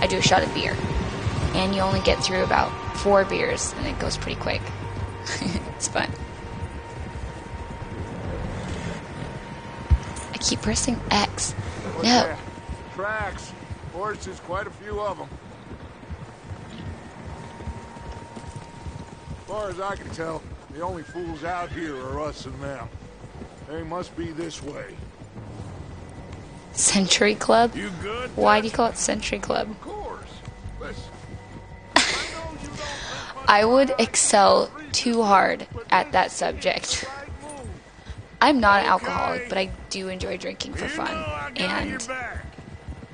I do a shot of beer. And you only get through about four beers, and it goes pretty quick. it's fun. I keep pressing X. What's No. that? Tracks. Horses, quite a few of them. As far as I can tell, the only fools out here are us and them. They must be this way. Century Club? Why do you call it Century Club? Of course. Listen, I would excel too hard at that subject. I'm not an alcoholic, but I do enjoy drinking for fun. And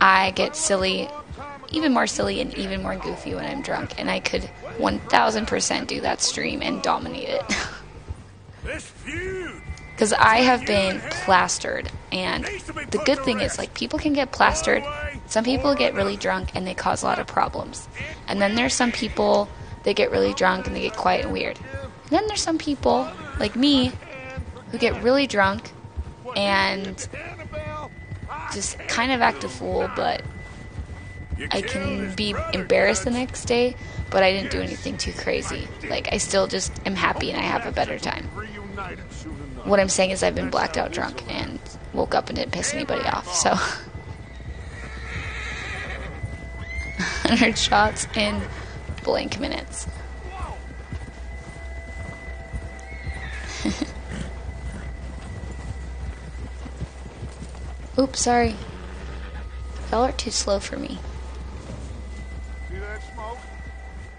I get silly, even more silly and even more goofy when I'm drunk. And I could 1000% do that stream and dominate it. Because I have been plastered. And the good thing is, like, people can get plastered. Some people get really drunk and they cause a lot of problems. And then there's some people that get really drunk and they get quiet and weird. And then there's some people, like me, who get really drunk and just kind of act a fool, but I can be embarrassed the next day, but I didn't do anything too crazy. Like, I still just am happy and I have a better time. What I'm saying is, I've been blacked out drunk and woke up and didn't piss anybody off, so. 100 shots in blank minutes. Oops, sorry. Y'all are too slow for me. see that smoke?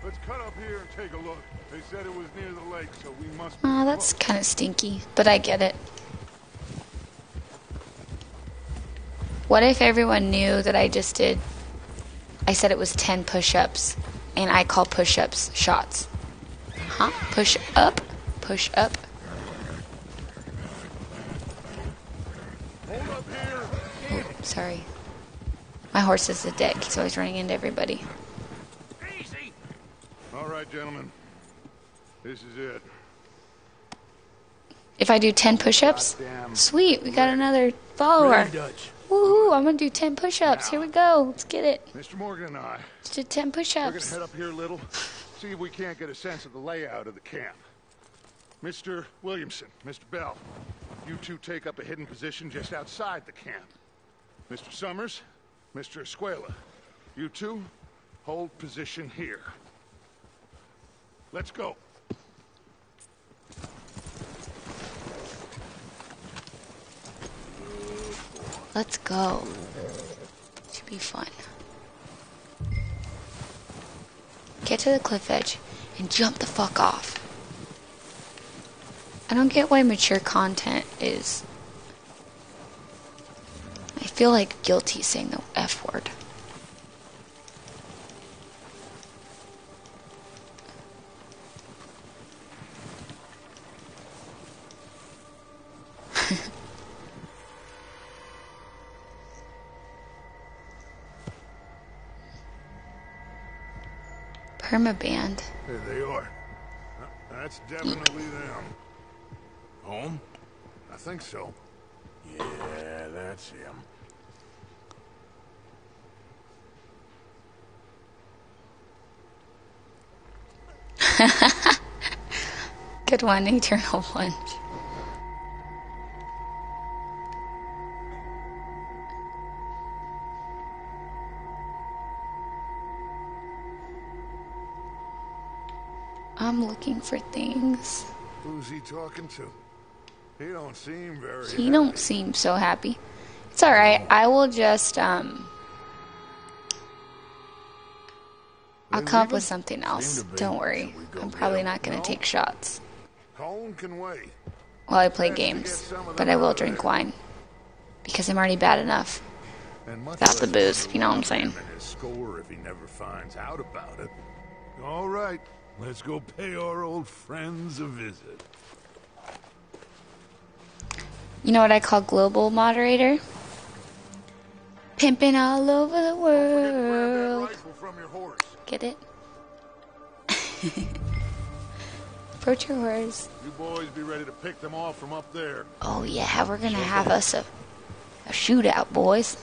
Let's cut up here and take a look. Said it was near the lake, so we must. Oh, that's kind of stinky, but I get it. What if everyone knew that I just did? I said it was 10 push ups, and I call push ups shots. Huh? Push up? Push up? Oh, sorry. My horse is a dick. He's always running into everybody. Easy. All right, gentlemen. This is it. If I do 10 push ups, sweet, we got another follower. Woohoo, I'm gonna do 10 push ups. Here we go. Let's get it. Mr. Morgan and I. Let's do 10 push-ups. We're gonna head up here a little, see if we can't get a sense of the layout of the camp. Mr. Williamson, Mr. Bell, you two take up a hidden position just outside the camp. Mr. Summers, Mr. Escuella, you two hold position here. Let's go. Let's go. Should be fun. Get to the cliff edge and jump the fuck off. I don't get why mature content is. I feel like guilty saying the F word. Permaband. There they are. That's definitely them. Home? I think so. Yeah, that's him. Good one, Eternal Plunge. I'm looking for things. Who's he talking to? He don't seem very. He don't seem so happy. It's all right. I will just um. I'll come up with something else. Don't worry. I'm probably not gonna take shots. Colm can wait. while I play games, but I will drink wine because I'm already bad enough without the booze. You know what I'm saying. score if he never finds out about it. All right, let's go pay our old friends a visit. You know what I call global moderator? Pimping all over the world. Rifle from your horse. Get it? Approach your horse. You boys be ready to pick them off from up there. Oh yeah, we're gonna have us a, a shootout, boys.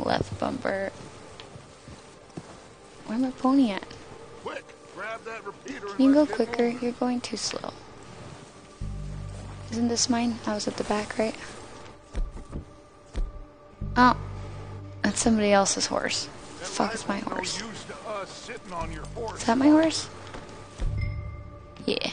Left bumper. Where my pony at? Quick, grab that repeater Can you go quicker? You're going too slow. Isn't this mine? I was at the back, right? Oh, that's somebody else's horse. The fuck is my horse? No use to us sitting on your horse. Is that my horse? Yeah.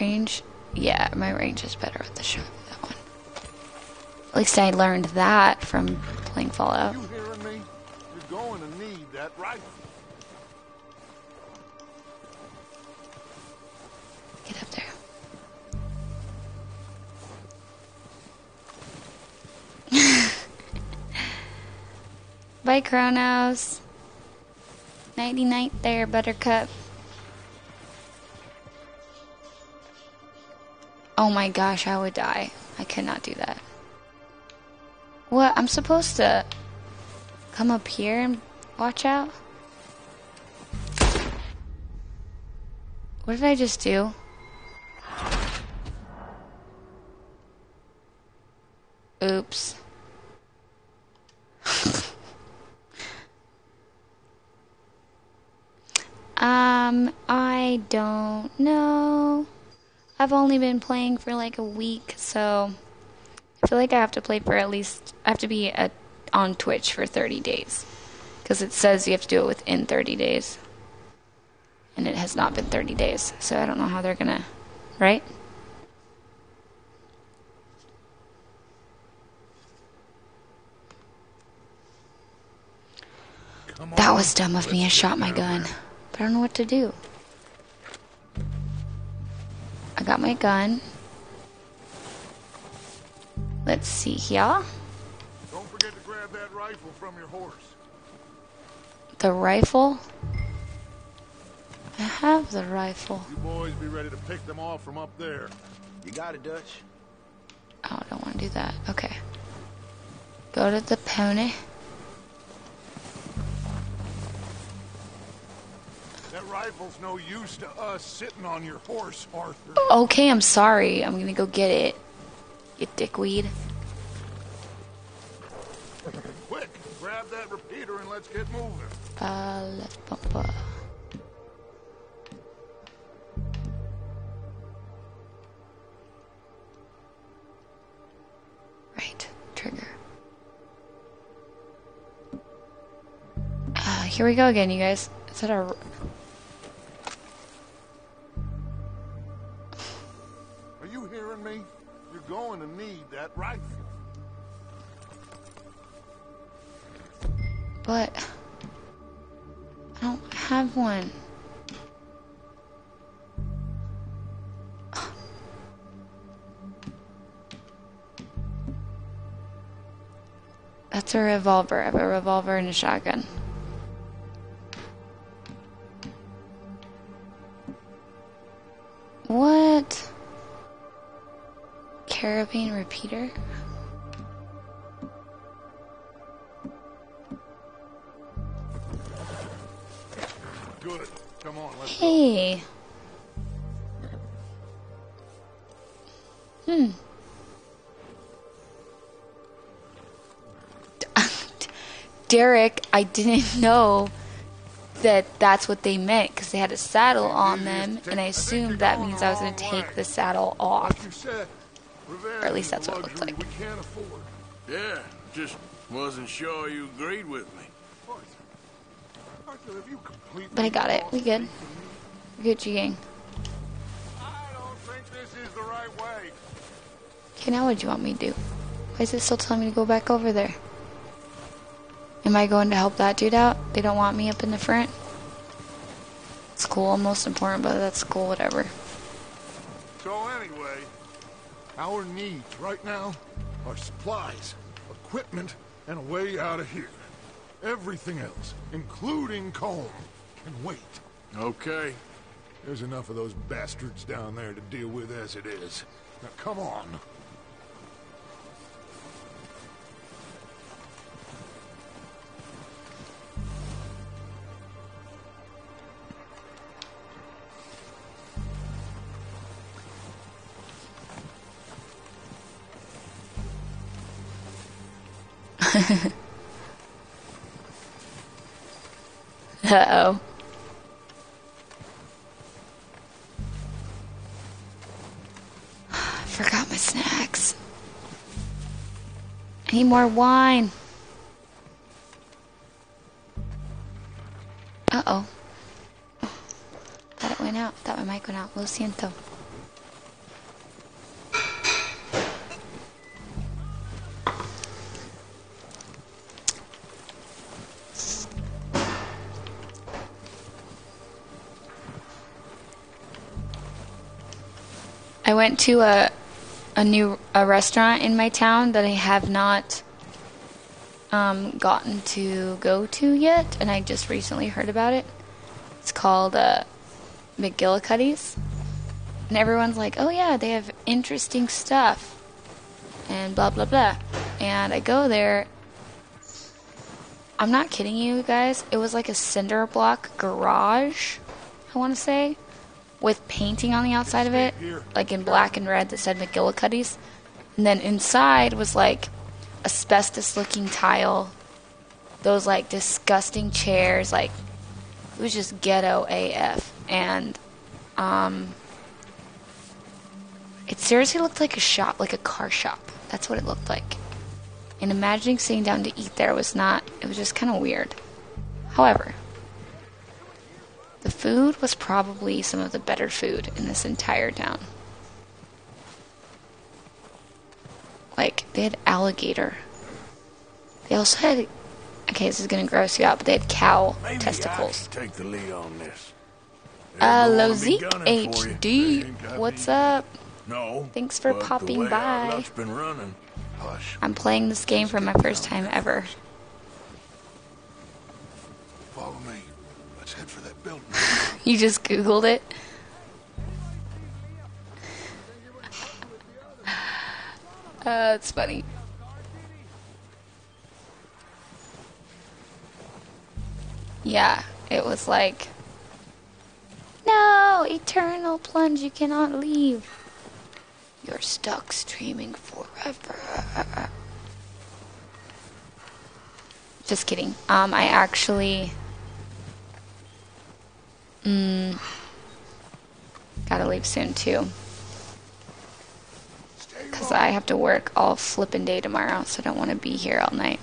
Range? Yeah, my range is better with the shot. That one. At least I learned that from playing Fallout. You hearing me? You're going to need that rifle. Get up there. Bye, Kronos. Nighty night there, Buttercup. Oh my gosh, I would die. I could not do that. What? I'm supposed to come up here and watch out? What did I just do? Oops. um, I don't know. I've only been playing for like a week, so I feel like I have to play for at least I have to be at, on Twitch for 30 days because it says you have to do it within 30 days. And it has not been 30 days, so I don't know how they're going to, right? That was dumb of me. I shot my gun. But I don't know what to do. I got my gun. Let's see here. Don't forget to grab that rifle from your horse. The rifle. I have the rifle. You boys be ready to pick them off from up there. You got it, Dutch. Oh, I don't want to do that. Okay. Go to the pony. That rifle's no use to us sitting on your horse, Arthur. Okay, I'm sorry. I'm gonna go get it. You dickweed. Quick, grab that repeater and let's get moving. Uh, left bumper. Right, trigger. Uh, here we go again, you guys. Is that our... revolver. I have a revolver and a shotgun. What? Carbine repeater? Good. Come on, let's Hey. Derek, I didn't know that that's what they meant because they had a saddle on them, and I assumed that means I was going to take the saddle off. Or at least that's what it looked like. we can't afford. Yeah, just wasn't sure you agreed with me. Arthur, have you completely But I got it. We good. We good, G gang. I don't think this is the right way. Okay, now what do you want me to do? Why is it still telling me to go back over there? Am I going to help that dude out? They don't want me up in the front? It's cool, I'm most important, but that's cool, whatever. So anyway, our needs right now are supplies, equipment, and a way out of here. Everything else, including Colm, can wait. Okay. There's enough of those bastards down there to deal with as it is. Now come on. More wine. Uh-oh. Thought it went out. Thought my mic went out. Lo siento. I went to a a new a restaurant in my town that I have not um, gotten to go to yet, and I just recently heard about it. It's called uh, McGillicuddy's, and everyone's like, "Oh yeah, they have interesting stuff," and blah blah blah. And I go there. I'm not kidding you guys. It was like a cinder block garage. I want to say with painting on the outside of it, like in black and red that said McGillicuddy's. And then inside was like asbestos looking tile, those like disgusting chairs, like it was just ghetto AF. And um it seriously looked like a shop, like a car shop. That's what it looked like. And imagining sitting down to eat there was not it was just kinda weird. However, the food was probably some of the better food in this entire town. Like, they had alligator. They also had. Okay, this is gonna gross you out, but they had cow Maybe testicles. Take the lead on this. Uh, They're gonna Lo be Zeke gunning for you. HD. What's up? No. Thanks for popping by. luck's been running. Hush. I'm playing this game for my first time ever. Follow me. Let's head for that building. You just Googled it. Uh, it's funny. Yeah, it was like, no, eternal plunge, you cannot leave. You're stuck streaming forever. Just kidding. Um, I actually. Mm, gotta leave soon too. Because I have to work all flippin' day tomorrow, so I don't want to be here all night.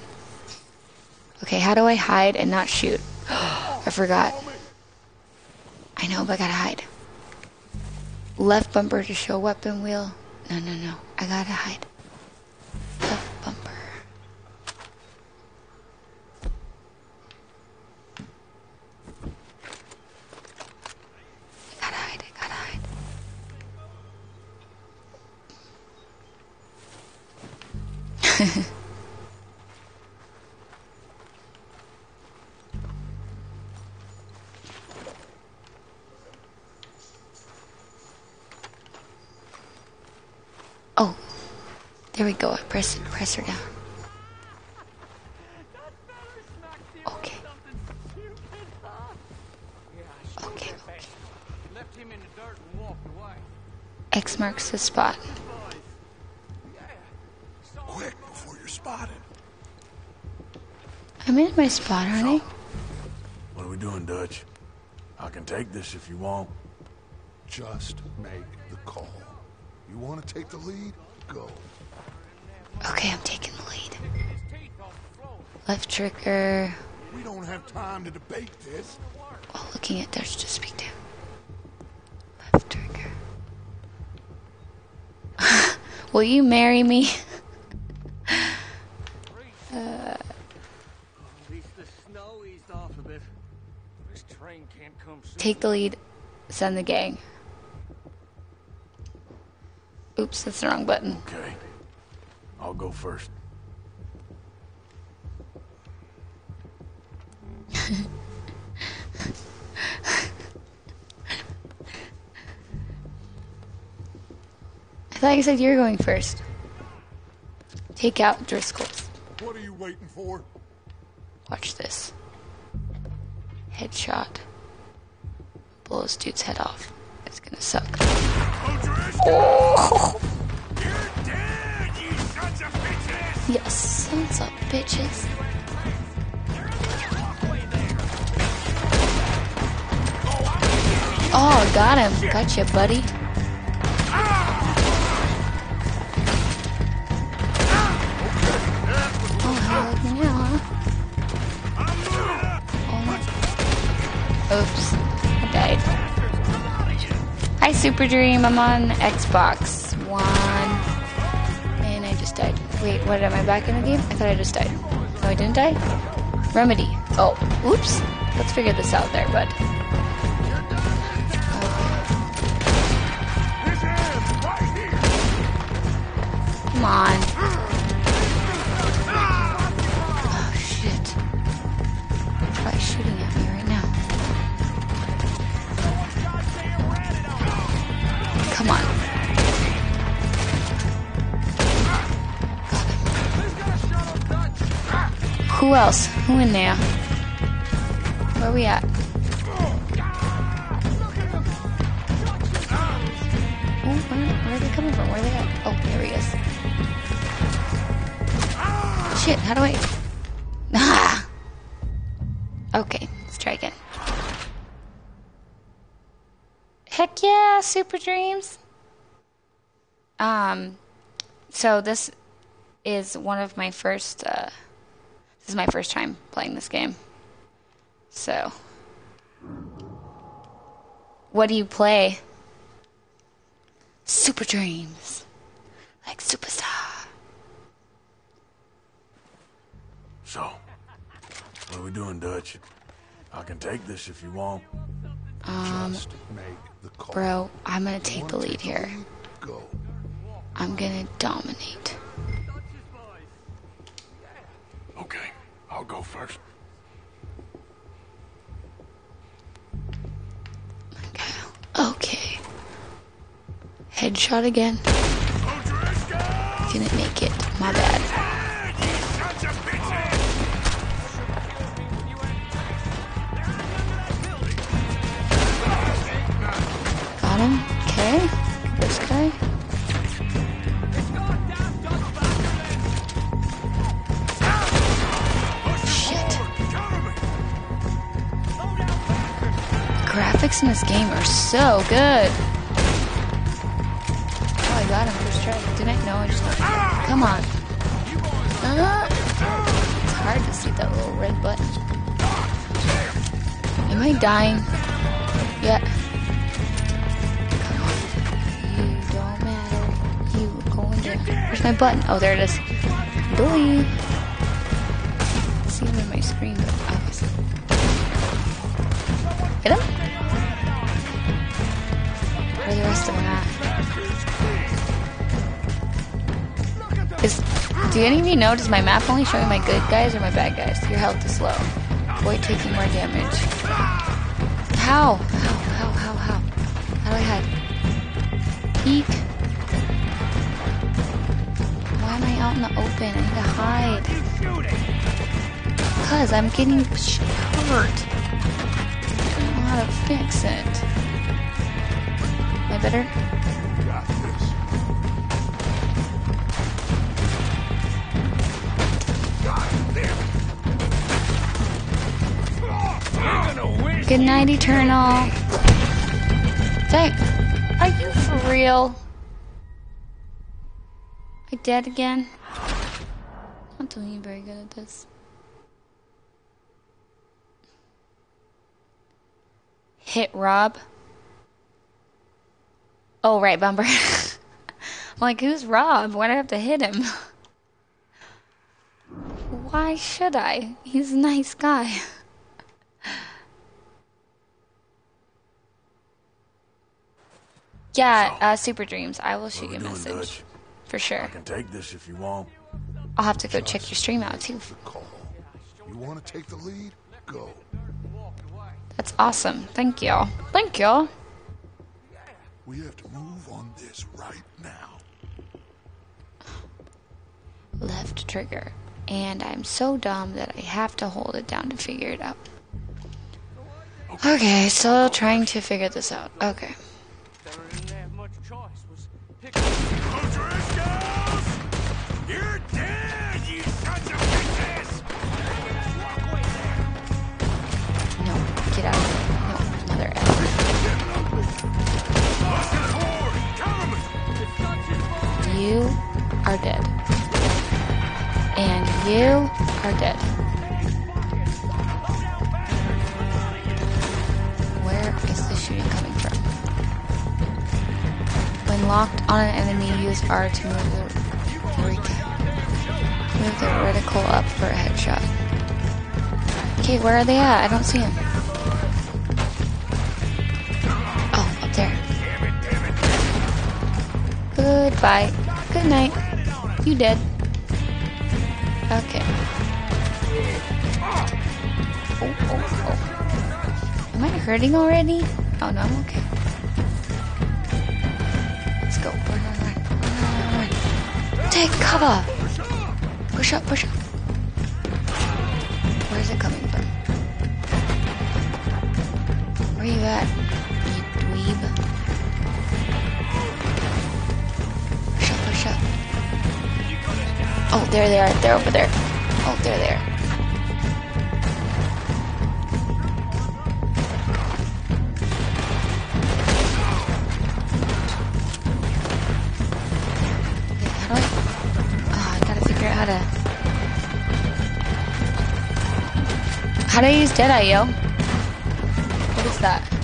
Okay, how do I hide and not shoot? I forgot. I know, but I gotta hide. Left bumper to show weapon wheel. No, no, no. I gotta hide. There we go. I press it, press her down. Okay. Okay, okay. Left him in the dirt and walked away. X marks the spot. Quick, before you're spotted. I'm in my spot, aren't I? What are we doing, Dutch? I can take this if you want. Just make the call. You want to take the lead? Go. Okay, I'm taking the lead. Left trigger. We don't have time to debate this. Oh, looking at Dutch to speak to. Left trigger. Will you marry me? uh, At least the snow eased off a bit. This train can't come soon. take the lead. Send the gang. Oops, that's the wrong button. Okay. Go first. I thought you said you were going first. Take out Driscoll's. What are you waiting for? Watch this. Headshot. Blow this dude's head off. It's gonna suck. Oh! Yes, sons of bitches. Oh, got him. Gotcha, buddy. Oh. Oh. Oops. I died. Hi, Super Dream. I'm on Xbox Wait, what? Am I back in the game? I thought I just died. No, I didn't die? Remedy. Oh, oops. Let's figure this out there, bud. Come on. Who else? Who in there? Where we at? Oh, where, are they coming from? Where are they at? Oh, there he is. Shit, how do I... Ah! Okay, let's try again. Heck yeah, Super Dreams! Um, so this is one of my first, uh, this is my first time playing this game. So, what do you play? Super Dreams. Like Superstar. So, what are we doing, Dutch? I can take this if you want. Um, bro, I'm gonna take the lead here. Go. I'm gonna dominate. Okay, I'll go first. Okay. Headshot again. Didn't make it. My bad. Got him. Okay. This guy. Graphics in this game are so good. Oh, I got him first try. Didn't I? No, I just Come on. Uh, it's hard to see that little red button. Am I dying? Yeah. Come on. You don't matter. You going. Where's my button? Oh, there it is. Doy. Do any of you know, does my map only show me my good guys or my bad guys? Your health is low. Avoid taking more damage. How? How? How? How? How? How do I hide? Peek. Why am I out in the open? I need to hide. Cause I'm getting hurt. I don't know how to fix it. Am I better? Good night, Eternal. Dang. Are you for real? I dead again? I'm not doing very good at this. Hit Rob. Oh, right, Bumper. like, who's Rob? Why'd I have to hit him? Why should I? He's a nice guy. Yeah, uh, Super Dreams. I will shoot you a message. Dutch? For sure. I can take this if you want. I'll have to go check your stream out too. You want to take the lead? Go. That's awesome. Thank y'all. Thank y'all. We have to move on this right now. Left trigger. And I'm so dumb that I have to hold it down to figure it out. Okay, still trying to figure this out. Okay. You're dead, you sons of bitches! No, get out of here. No, mother F. You are dead. And you are dead. Locked on an enemy, use R to move the move the reticle up for a headshot. Okay, where are they at? I don't see them. Oh, up there. Goodbye. Good night. You dead. Okay. Oh, oh, oh. Am I hurting already? Oh no, I'm okay. Take cover. Push up, push up. Where's it coming from? Where you at, you dweeb? Push up, push up. Oh, there they are. They're over there. Oh, they're there. How do I use Dead Deadeye, yo? What is that?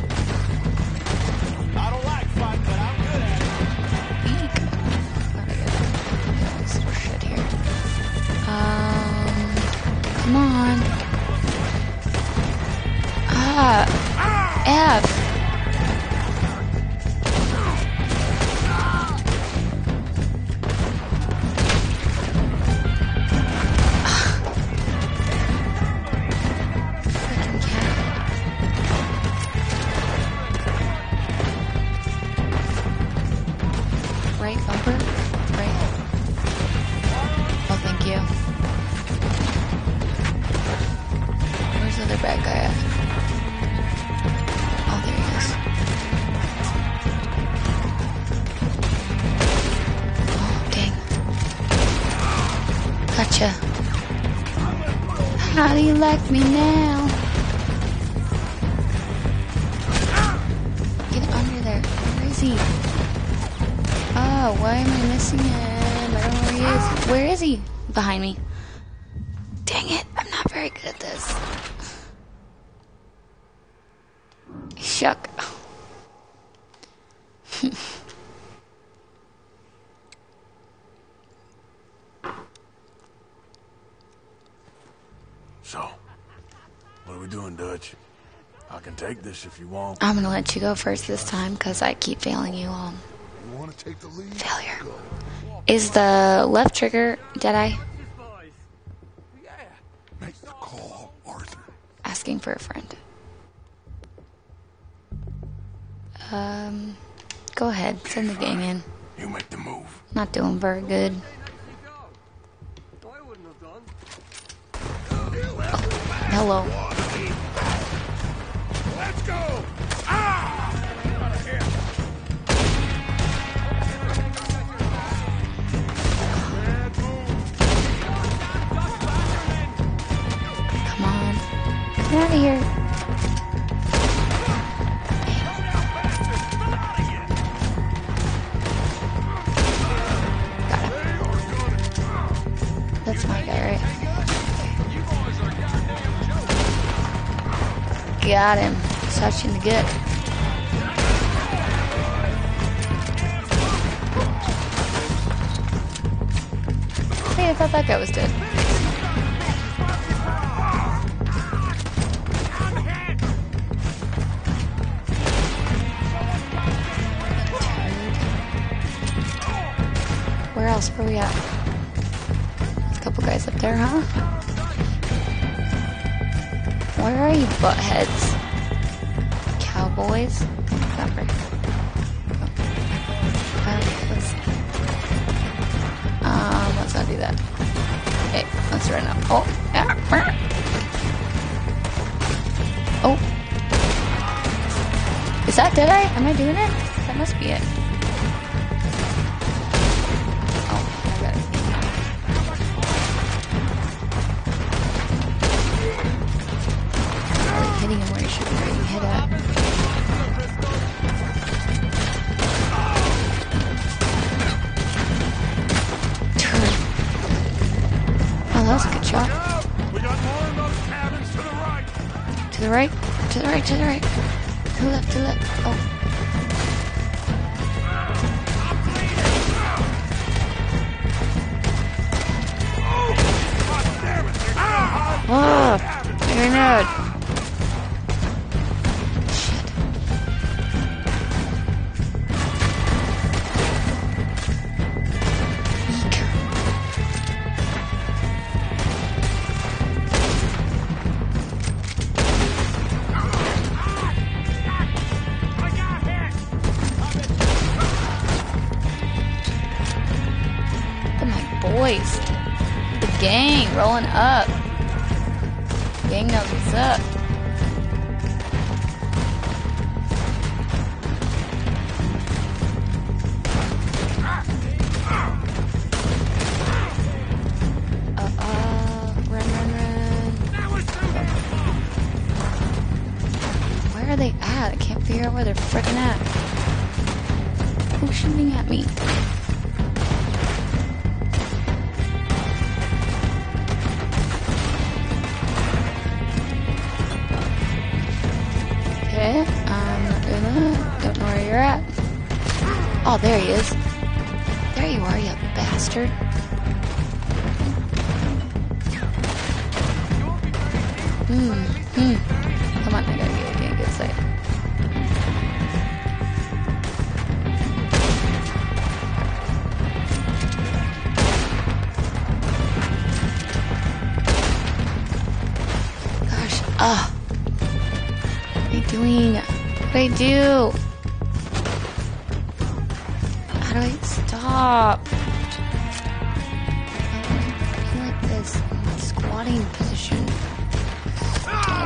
This if you want. I'm gonna let you go first this time because I keep failing you all. You want to take the lead? Failure. Is the left trigger Deadeye? Make the call, Arthur. Asking for a friend. Um, go ahead. Send the gang in. You make the move. Not doing very good. Hello. Go! Ah! Come on. Get out of here. Got him. That's my guy, right? Got him. Such in the gut. Hey, I thought that guy was dead. Where else? Where we at? A couple guys up there, huh? Where are you, buttheads? Oh, let's, um, let's not do that. Okay, let's run up. Oh, yeah. Oh. Is that Deadeye? Am I doing it? That must be it.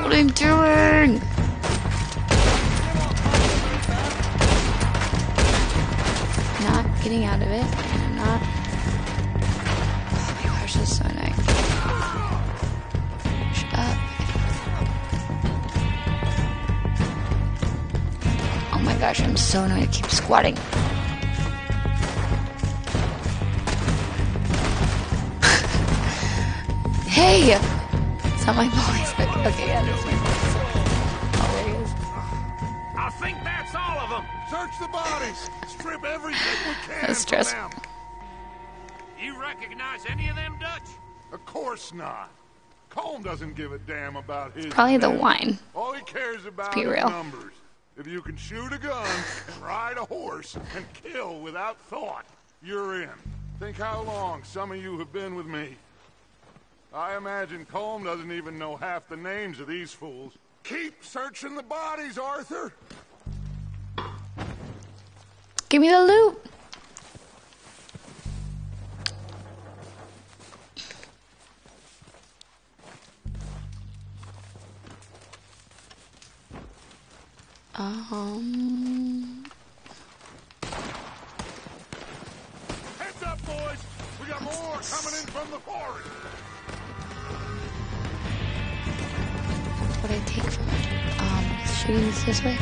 What I'm doing? Not getting out of it. I'm not. Oh my gosh, this is so annoying. Shut up. Oh my gosh, I'm so annoyed. I keep squatting. hey! It's not my voice. Okay, okay yeah, that's my voice. Oh, there he is. I think that's all of them. Search the bodies. Strip everything we can That's from stressful. them. You recognize any of them, Dutch? Of course not. Colm doesn't give a damn about his. Probably the wine. All he cares about be is real. numbers. If you can shoot a gun and ride a horse and kill without thought, you're in. Think how long some of you have been with me. I imagine Colm doesn't even know half the names of these fools. Keep searching the bodies, Arthur. Give me the loot. Um, Heads up, boys. We got more coming in from the forest. What I take from? Um, shooting this this way.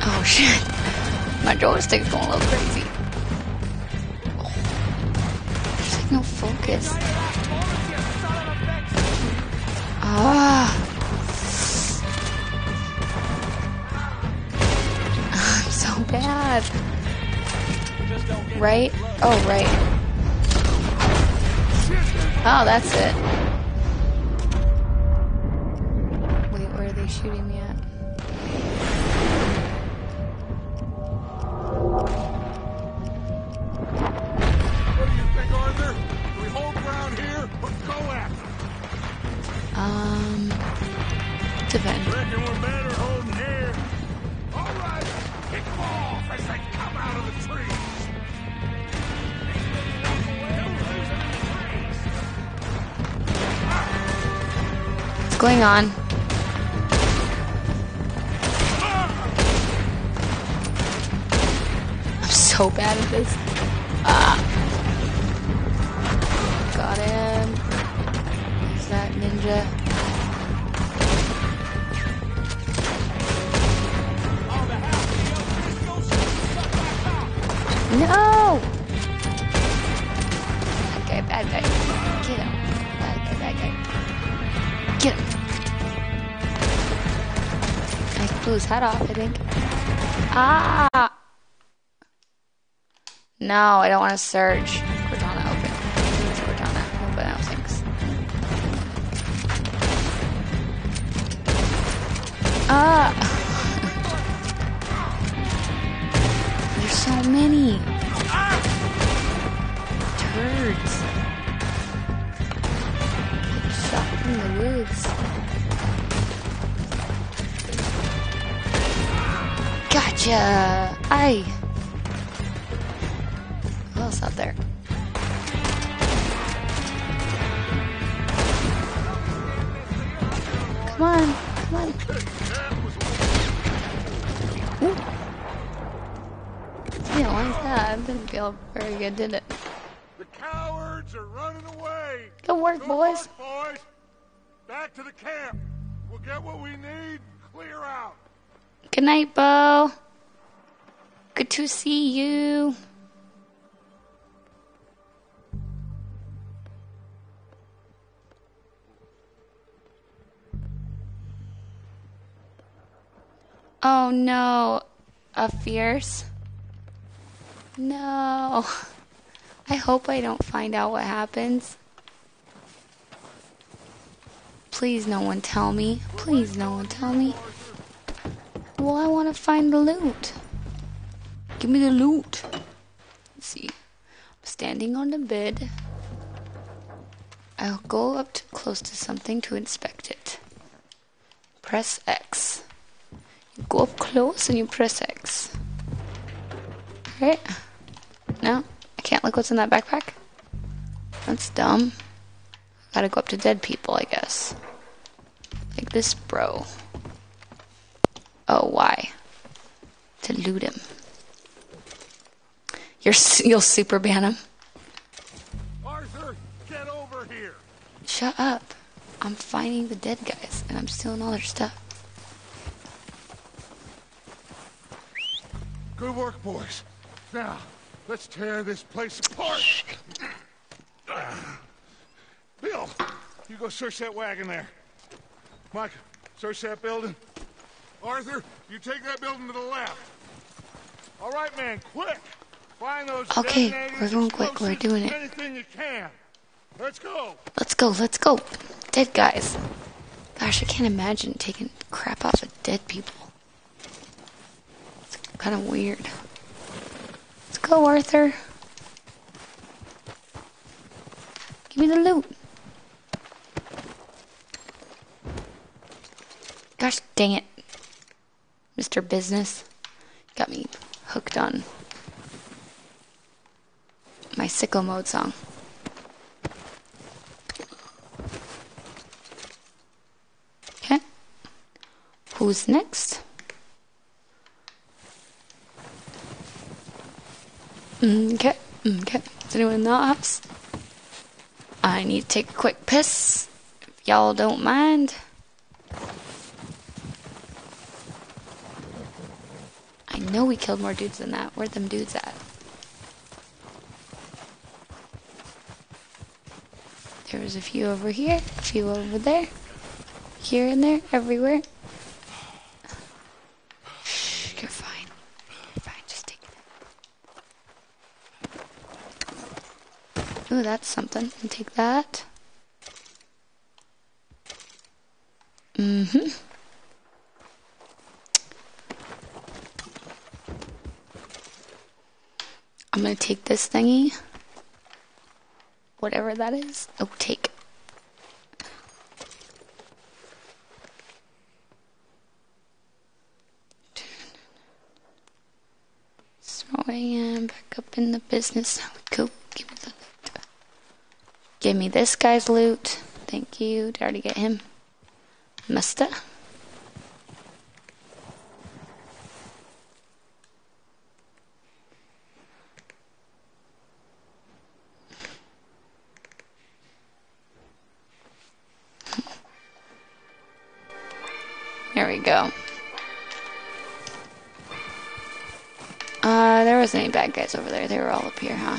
Oh shit! My joystick's going a little crazy. There's like no focus. Ah. I'm so bad. Right? Oh, right. Oh, that's it. Going on? I'm so bad at this. No, I don't want to search. Else out there? Come on, come on. Ooh. Yeah, like that. Didn't feel very good, did it? The cowards are running away. Good work, boys. boys. Back to the camp. We'll get what we need clear out. Good night, Bo. Good to see you. Oh no, a fierce? No. I hope I don't find out what happens. Please, no one tell me. Please, no one tell me. Well, I want to find the loot. Give me the loot. Let's see. I'm standing on the bed. I'll go up to close to something to inspect it. Press X. Go up close and you press X. Right? No? I can't look what's in that backpack? That's dumb. Gotta go up to dead people, I guess. Like this bro. Oh, why? To loot him. You're, you'll super ban him. Arthur, get over here. Shut up. I'm finding the dead guys and I'm stealing all their stuff. Good work, boys. Now, let's tear this place apart. Bill, you go search that wagon there. Mike, search that building. Arthur, you take that building to the left. All right, man, quick. Find those Okay, we're going quick, we're doing it. Anything you can. Let's go. Let's go, let's go. Dead guys. Gosh, I can't imagine taking crap off of dead people. Kind of weird. Let's go, Arthur. Give me the loot. Gosh dang it. Mr. Business. Got me hooked on my sicko mode song. Okay. Who's next? Mm, okay. Mm, okay. Is anyone in the? I need to take a quick piss. If y'all don't mind. I know we killed more dudes than that. Where'd them dudes at? There was a few over here, a few over there, here and there, everywhere. Shh, you're fine. You're fine, just take it. Ooh, that's something. And take that. Mm-hmm. I'm gonna take this thingy. Whatever that is. Oh, take. Throwing AM back up in the business. Now we go. Give me the loot. Give me this guy's loot. Thank you. Did I already get him? Musta. There we go. Uh, there wasn't any bad guys over there. They were all up here, huh?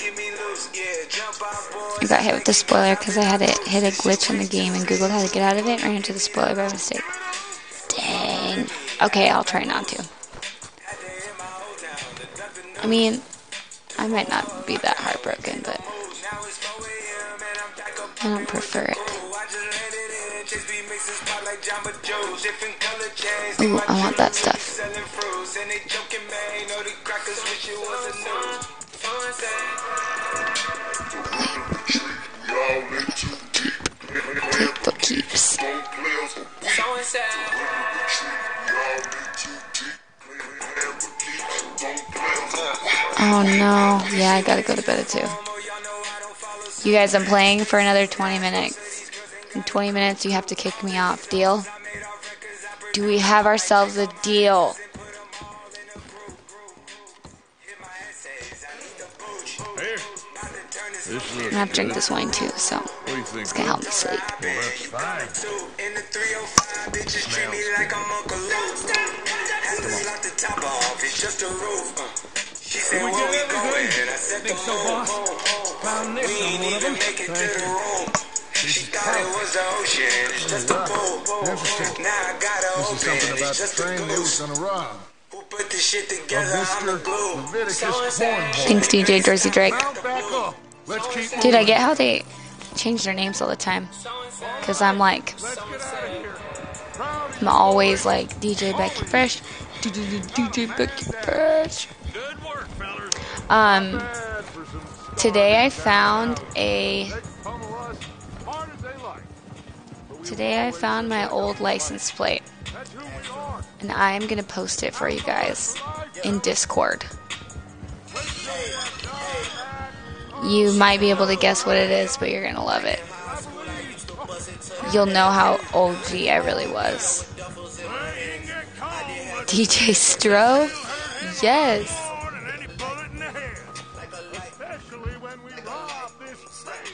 I got hit with the spoiler because I had it hit a glitch in the game and Googled how to get out of it and ran into the spoiler by mistake. Dang. Okay, I'll try not to. I mean, I might not be that heartbroken, but I don't prefer it. Ooh, I want that stuff. Oh no. Yeah, I gotta go to bed at 2. You guys, I'm playing for another 20 minutes. In 20 minutes, you have to kick me off. Deal? Do we have ourselves a deal? I'm gonna have to drink this wine too, so it's gonna help me sleep. She said, where we going? I said, the moon. Found this We ain't one even make it to the room. She thought it was the ocean, it's just a pool. Now I gotta open, something it's just a train goose. Who put this shit together? I'm the glue. Leviticus So-and-so. Cornhole. Thanks, DJ Jersey Drake. Mount back up. Let's keep Dude, I get how they change their names all the time. Because I'm like, I'm always like DJ Becky Fresh. DJ Becky Fresh. Um, today I found a. Today I found my old license plate. And I am going to post it for you guys in Discord. You might be able to guess what it is, but you're going to love it. You'll know how OG I really was. DJ Stro? Yes.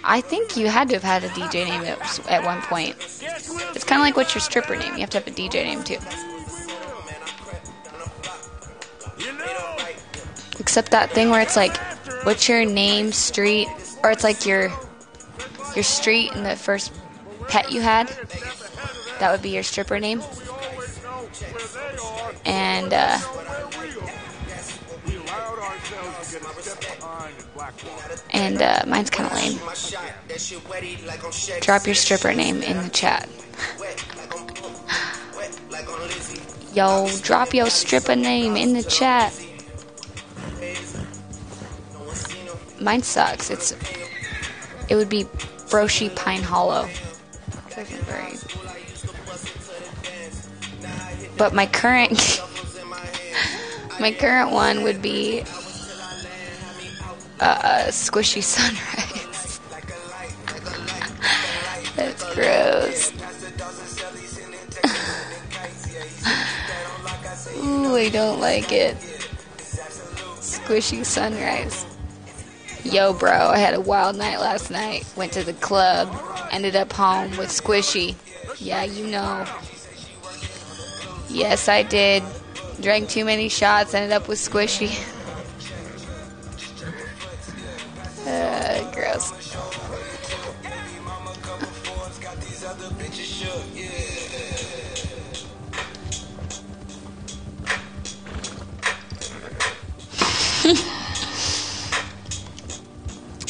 I think you had to have had a DJ name at, at one point. It's kind of like what's your stripper name? You have to have a DJ name too. Except that thing where it's like, what's your name, street, or it's like your your street and the first pet you had. That would be your stripper name. And uh, And uh, mine's kind of lame. Drop your stripper name in the chat. Yo, drop your stripper name in the chat. Mine sucks. It's it would be Broshi Pine Hollow. But my current my current one would be uh, Squishy Sunrise. That's gross. Ooh, I don't like it. Squishy Sunrise. Yo, bro, I had a wild night last night. Went to the club, ended up home with Squishy. Yeah, you know. Yes, I did. Drank too many shots, ended up with Squishy. Uh, gross.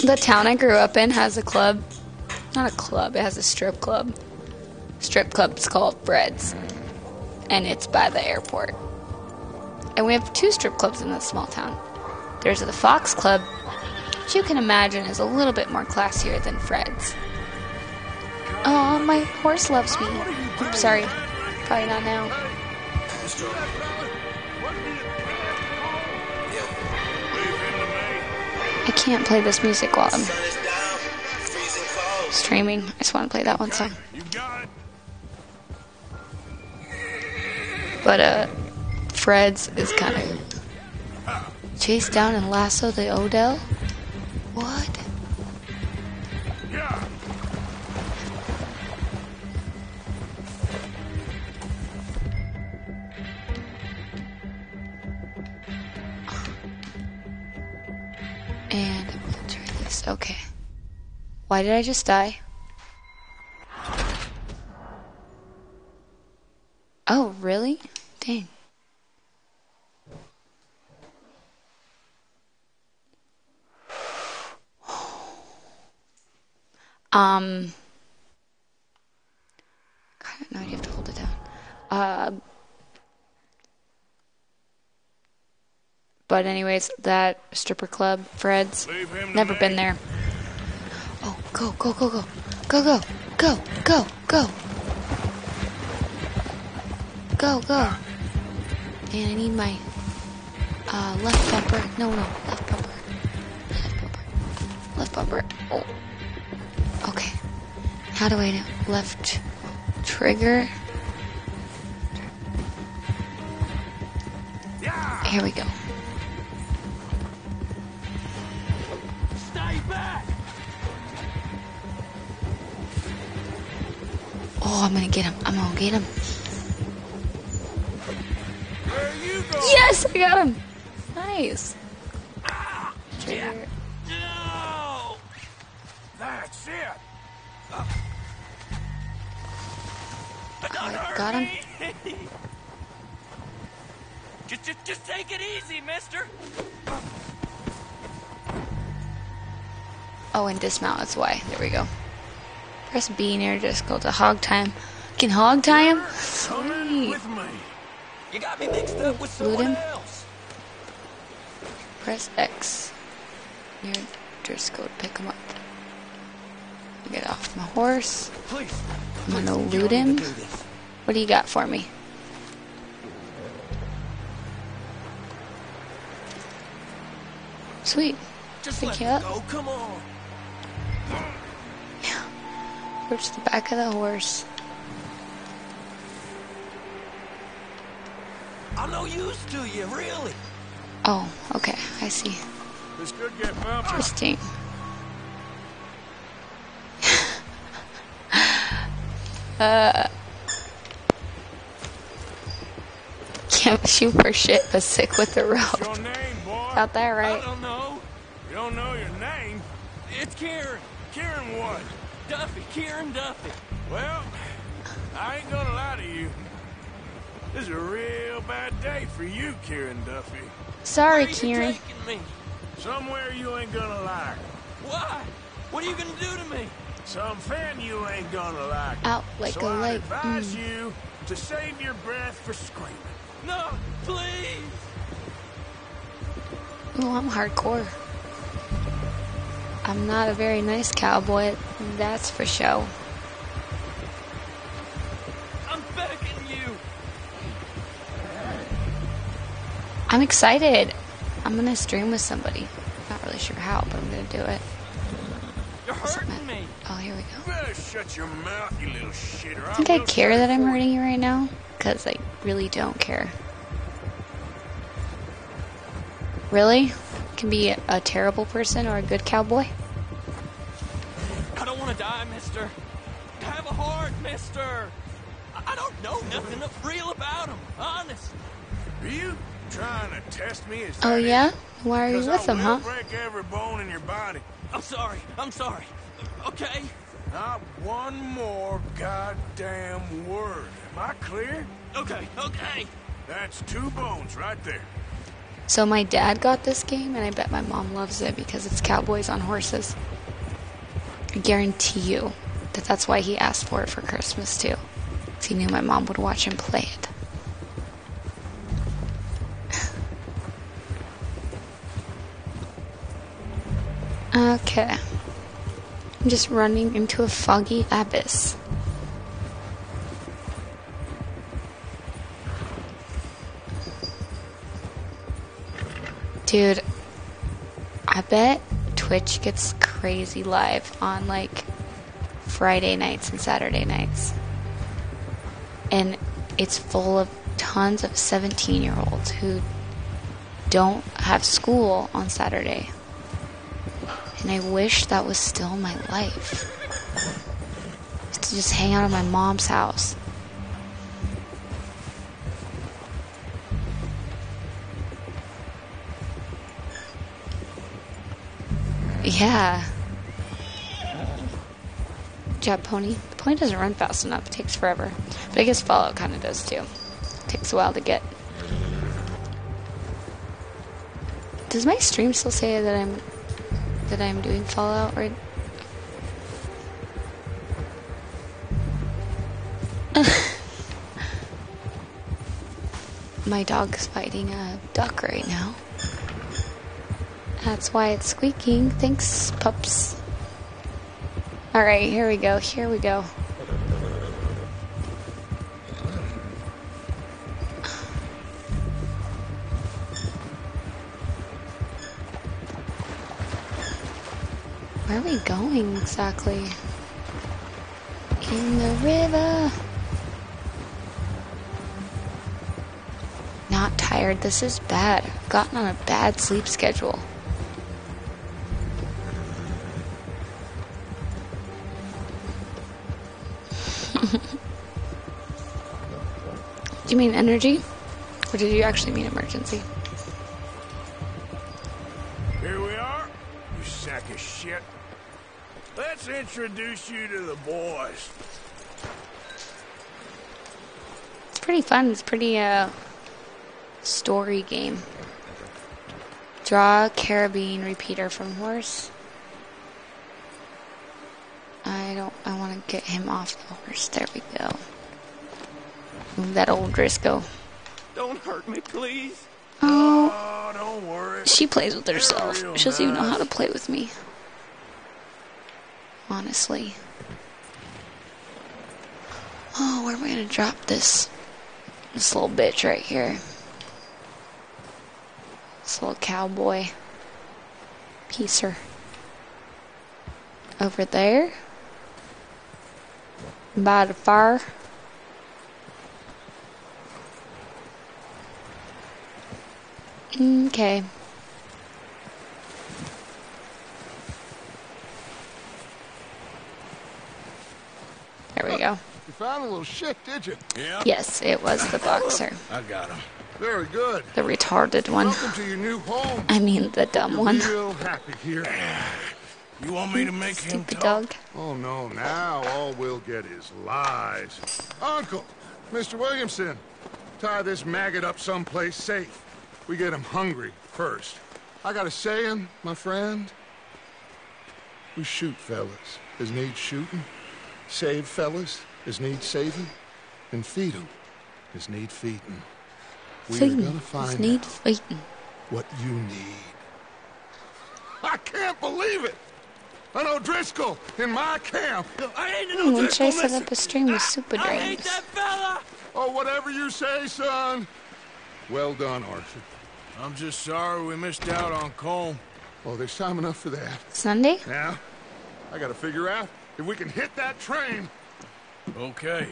the town I grew up in has a club. Not a club, it has a strip club. Strip club's called Breads. And it's by the airport. And we have two strip clubs in this small town. There's the Fox Club, which you can imagine is a little bit more classier than Fred's. Oh, my horse loves me. Oops, sorry. Probably not now. I can't play this music while I'm streaming. I just want to play that one song. But, uh, Fred's is kind of chase down and lasso the Odell? What? Yeah. And I'm gonna this. Okay. Why did I just die? Oh, really? Dang. Um. God, no, you have to hold it down. Uh. But anyways, that stripper club, Fred's, never been there. Oh, go, go, go, go, go, go, go, go, go, go, go. And I need my uh, left bumper. No, no, left bumper. Left bumper. Left bumper. Oh. Okay. How do I do left trigger? Here we go. Stay back! Oh, I'm gonna get him. I'm gonna get him. Yes, I got him. Nice. Ah! Trigger. That's it! Got him. Just, just, just take it easy, mister. Oh, and dismount. That's why. There we go. Press B near just go to hog time. Can hog tie him? Sweet. With me. You got me mixed up with Loot someone him. else. Press X near Driscoll to pick him up. Get off my horse. I'm gonna loot him. need to do this. What do you got for me? Sweet. Just Pick let you up. go. Come on. Approach the back of the horse. I'm no use to you, really. Oh, okay. I see. This could get bumpy. Interesting. Uh, can't shoot for shit, but sick with the rope. Your name, boy? Got that right. I don't know. You don't know your name? It's Kieran. Kieran what? Duffy. Kieran Duffy. Well, I ain't gonna lie to you. This is a real bad day for you, Kieran Duffy. Sorry, Where are you Kieran. me? Somewhere you ain't gonna like. Why? What are you gonna do to me? Something you ain't gonna like. Out like so a I light. advise Mm. you to save your breath for screaming. No, please. Oh, I'm hardcore. I'm not a very nice cowboy, that's for show. I'm begging you. I'm excited. I'm gonna stream with somebody. Not really sure how, but I'm gonna do it. You're hurting me. Oh, here we go. You better shut your mouth, you little shitter. I think I will care that I'm hurting you right now, because I really don't care. Really? Can be a, a terrible person or a good cowboy? I don't want to die, mister. Have a heart, mister. I, I don't know nothing real about him, honest. Are you trying to test me? Is Oh, yeah? Why are you with I him, huh? break every bone in your body. I'm sorry. I'm sorry. Okay? Not one more goddamn word. Am I clear? Okay, okay. That's two bones right there. So my dad got this game, and I bet my mom loves it because it's cowboys on horses. I guarantee you that that's why he asked for it for Christmas too. 'Cause he knew my mom would watch him play it. Okay. I'm just running into a foggy abyss. Dude, I bet Twitch gets crazy live on like Friday nights and Saturday nights. And it's full of tons of 17 year olds who don't have school on Saturday. And I wish that was still my life. To just hang out at my mom's house. Yeah. Job pony. The pony doesn't run fast enough. It takes forever. But I guess Fallout kind of does too. It takes a while to get. Does my stream still say that I'm that I'm doing Fallout right? my dog's fighting a duck right now. That's why it's squeaking. Thanks, pups. Alright, here we go. Here we go. Exactly? In the river. Not tired. This is bad. I've gotten on a bad sleep schedule. Do you mean energy? Or did you actually mean emergency? Here we are, you sack of shit. Let's introduce you to the boys. It's pretty fun. It's pretty uh story game. Draw a carbine repeater from horse. I don't I want to get him off the horse. There we go. Move that O'Driscoll. Don't hurt me, please. Oh, Oh, don't worry. she plays with herself. She doesn't even know how to play with me. Honestly. Oh, where am I gonna drop this? This little bitch right here. This little cowboy. Piecer. Over there. By the fire. Okay. There we go. You found a little shit, did you? Yeah. Yes, it was the boxer. I got him. Very good. The retarded one. Welcome to your new home. I mean, the dumb You're one. Real happy here. You want me to make him Stupid talk? dog. Oh no, now all we'll get is lies. Uncle, Mr. Williamson, tie this maggot up someplace safe. We get him hungry first. I got a saying, my friend. We shoot fellas as need shooting, save fellas as need saving, and feed 'em as need feeding. We're Feeding gonna is find need out fighting. what you need. I can't believe it! An O'Driscoll in my camp! I ain't Hmm, when should I set up a stream with super I hate drains? that fella! Oh, whatever you say, son. Well done, Arthur. I'm just sorry we missed out on Colm. Oh, there's time enough for that. Sunday? Now, I gotta figure out if we can hit that train. Okay.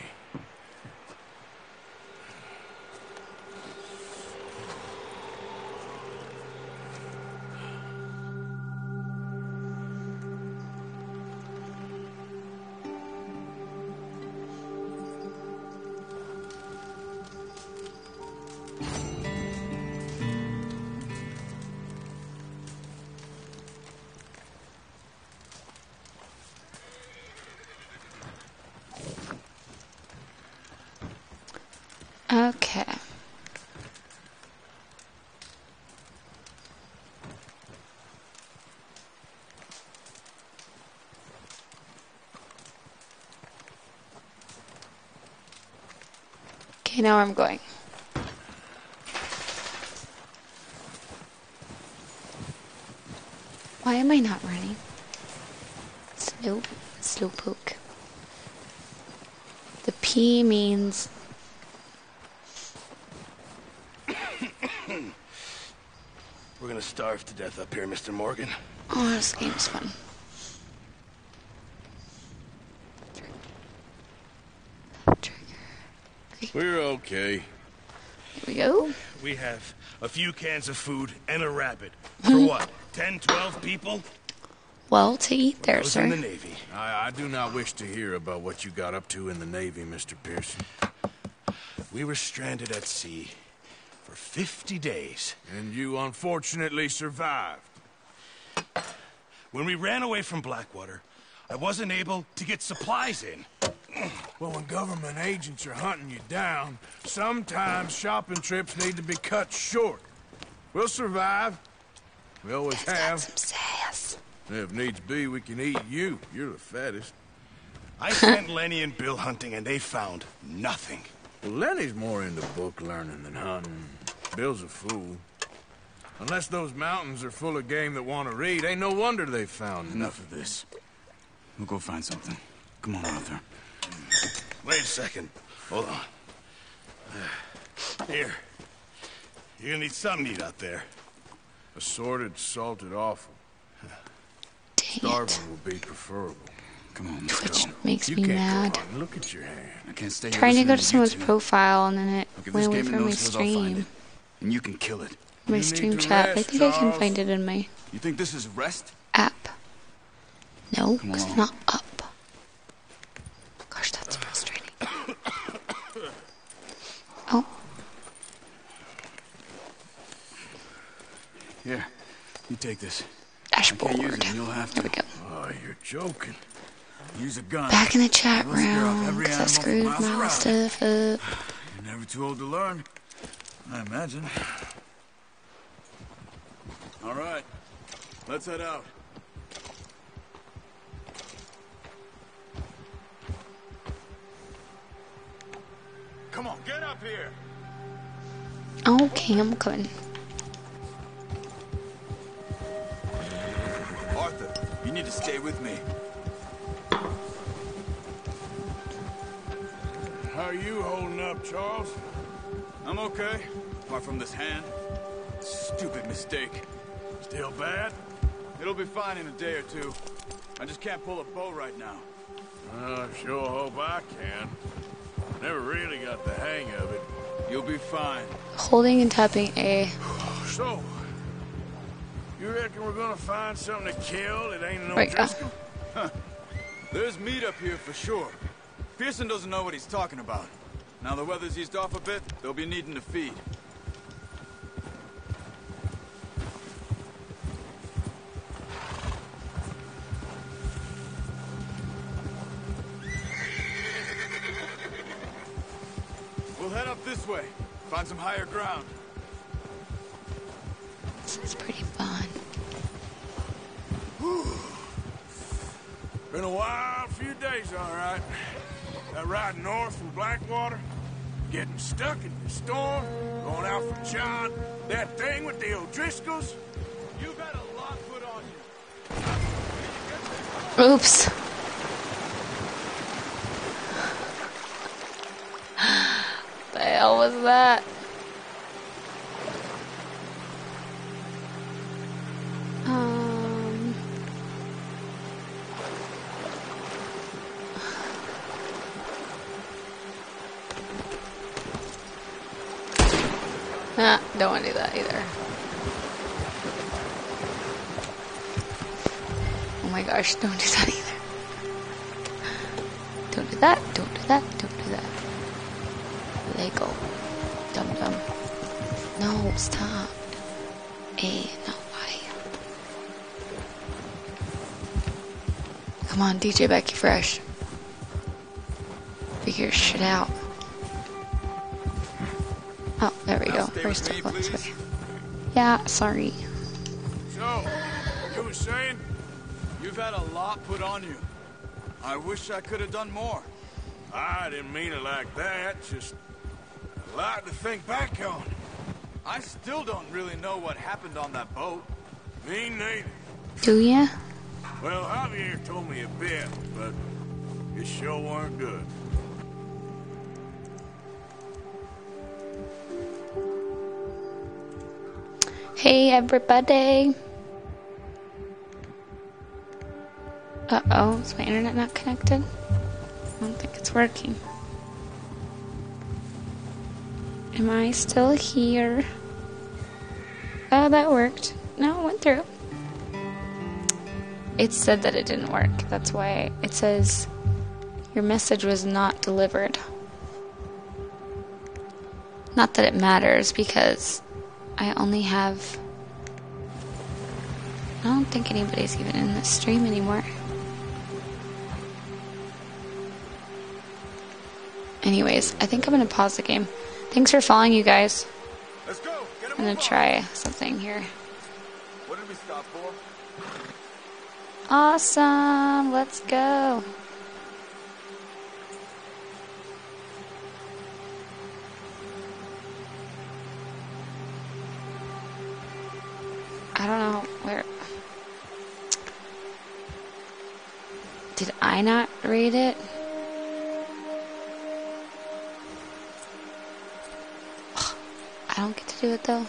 Okay, now I'm going. Why am I not running? Slow, slow poke. The P means We're gonna starve to death up here, Mr. Morgan. Oh, this game's fun. We're okay. Here we go. We have a few cans of food and a rabbit. For mm-hmm. what? 10, 12 people? Well, to eat there, I was in the. Navy. I, I do not wish to hear about what you got up to in the Navy, Mr. Pearson. We were stranded at sea for 50 days. And you unfortunately survived. When we ran away from Blackwater, I wasn't able to get supplies in. Well, when government agents are hunting you down, sometimes shopping trips need to be cut short. We'll survive. We always have. sass. If needs be, we can eat you. You're the fattest. I sent Lenny and Bill hunting, and they found nothing. Well, Lenny's more into book learning than hunting. Bill's a fool. Unless those mountains are full of game that want to read, ain't no wonder they found Enough of this. We'll go find something. Come on, Arthur. Wait a second. Hold on. Here. You're gonna need something to eat out there. Assorted, salted offal. Dang Starving will be preferable. Come on, Twitch makes You me mad. Look at your hand. I can't stay Trying to go to someone's you two. profile and then it Look, went away from my those hills, I'll find stream. it. And you can kill it. My You stream need to chat. I rest, think I can find it in my You think this is rest? app. No, Come 'cause it's not up. Gosh, that's frustrating. Oh, Here, you take this. dashboard. Can't use it, you'll have to. There we go. Oh, you're joking. Use a gun. Back in the chat Let's clear off room every 'cause I screwed my around. stuff up. You're never too old to learn. I imagine. All right. Let's head out. Come on, get up here. Okay, I'm coming. Arthur, you need to stay with me. How are you holding up, Charles? I'm okay, apart from this hand. Stupid mistake. Still bad? It'll be fine in a day or two. I just can't pull a bow right now. I sure hope I can. Never really got the hang of it. You'll be fine. Holding and tapping A. So, you reckon we're gonna find something to kill that ain't no Right, uh, Driscoll? There's meat up here for sure. Pearson doesn't know what he's talking about. Now the weather's eased off a bit, they'll be needing to feed. We'll head up this way. Find some higher ground. This is pretty fun. Been a wild few days, all right. That ride north from Blackwater, getting stuck in the storm, going out for John, that thing with the O'Driscolls. You've had a lot put on you. Oops. The hell was that? Um. Nah, don't want to do that either. Oh my gosh, don't do that either. Don't do that, don't do that, don't do that. Lego. Dum dum. No, stop. A, not Y. Come on, DJ Becky Fresh. Figure shit out. Oh, there we go. Where's the this way? Yeah, sorry. So, you were saying? You've had a lot put on you. I wish I could have done more. I didn't mean it like that, just a lot to think back on. I still don't really know what happened on that boat. Me neither. Do ya? Well, Javier told me a bit, but it sure weren't good. Hey, everybody. Uh oh, is my internet not connected? I don't think it's working. Am I still here? Oh, that worked. No, it went through. It said that it didn't work. That's why it says your message was not delivered. Not that it matters because I only have. I don't think anybody's even in this stream anymore. Anyways, I think I'm gonna pause the game. Thanks for following, you guys. Let's go. Get I'm gonna try something here. What did we stop for? Awesome! Let's go. I don't know where. Did I not read it? I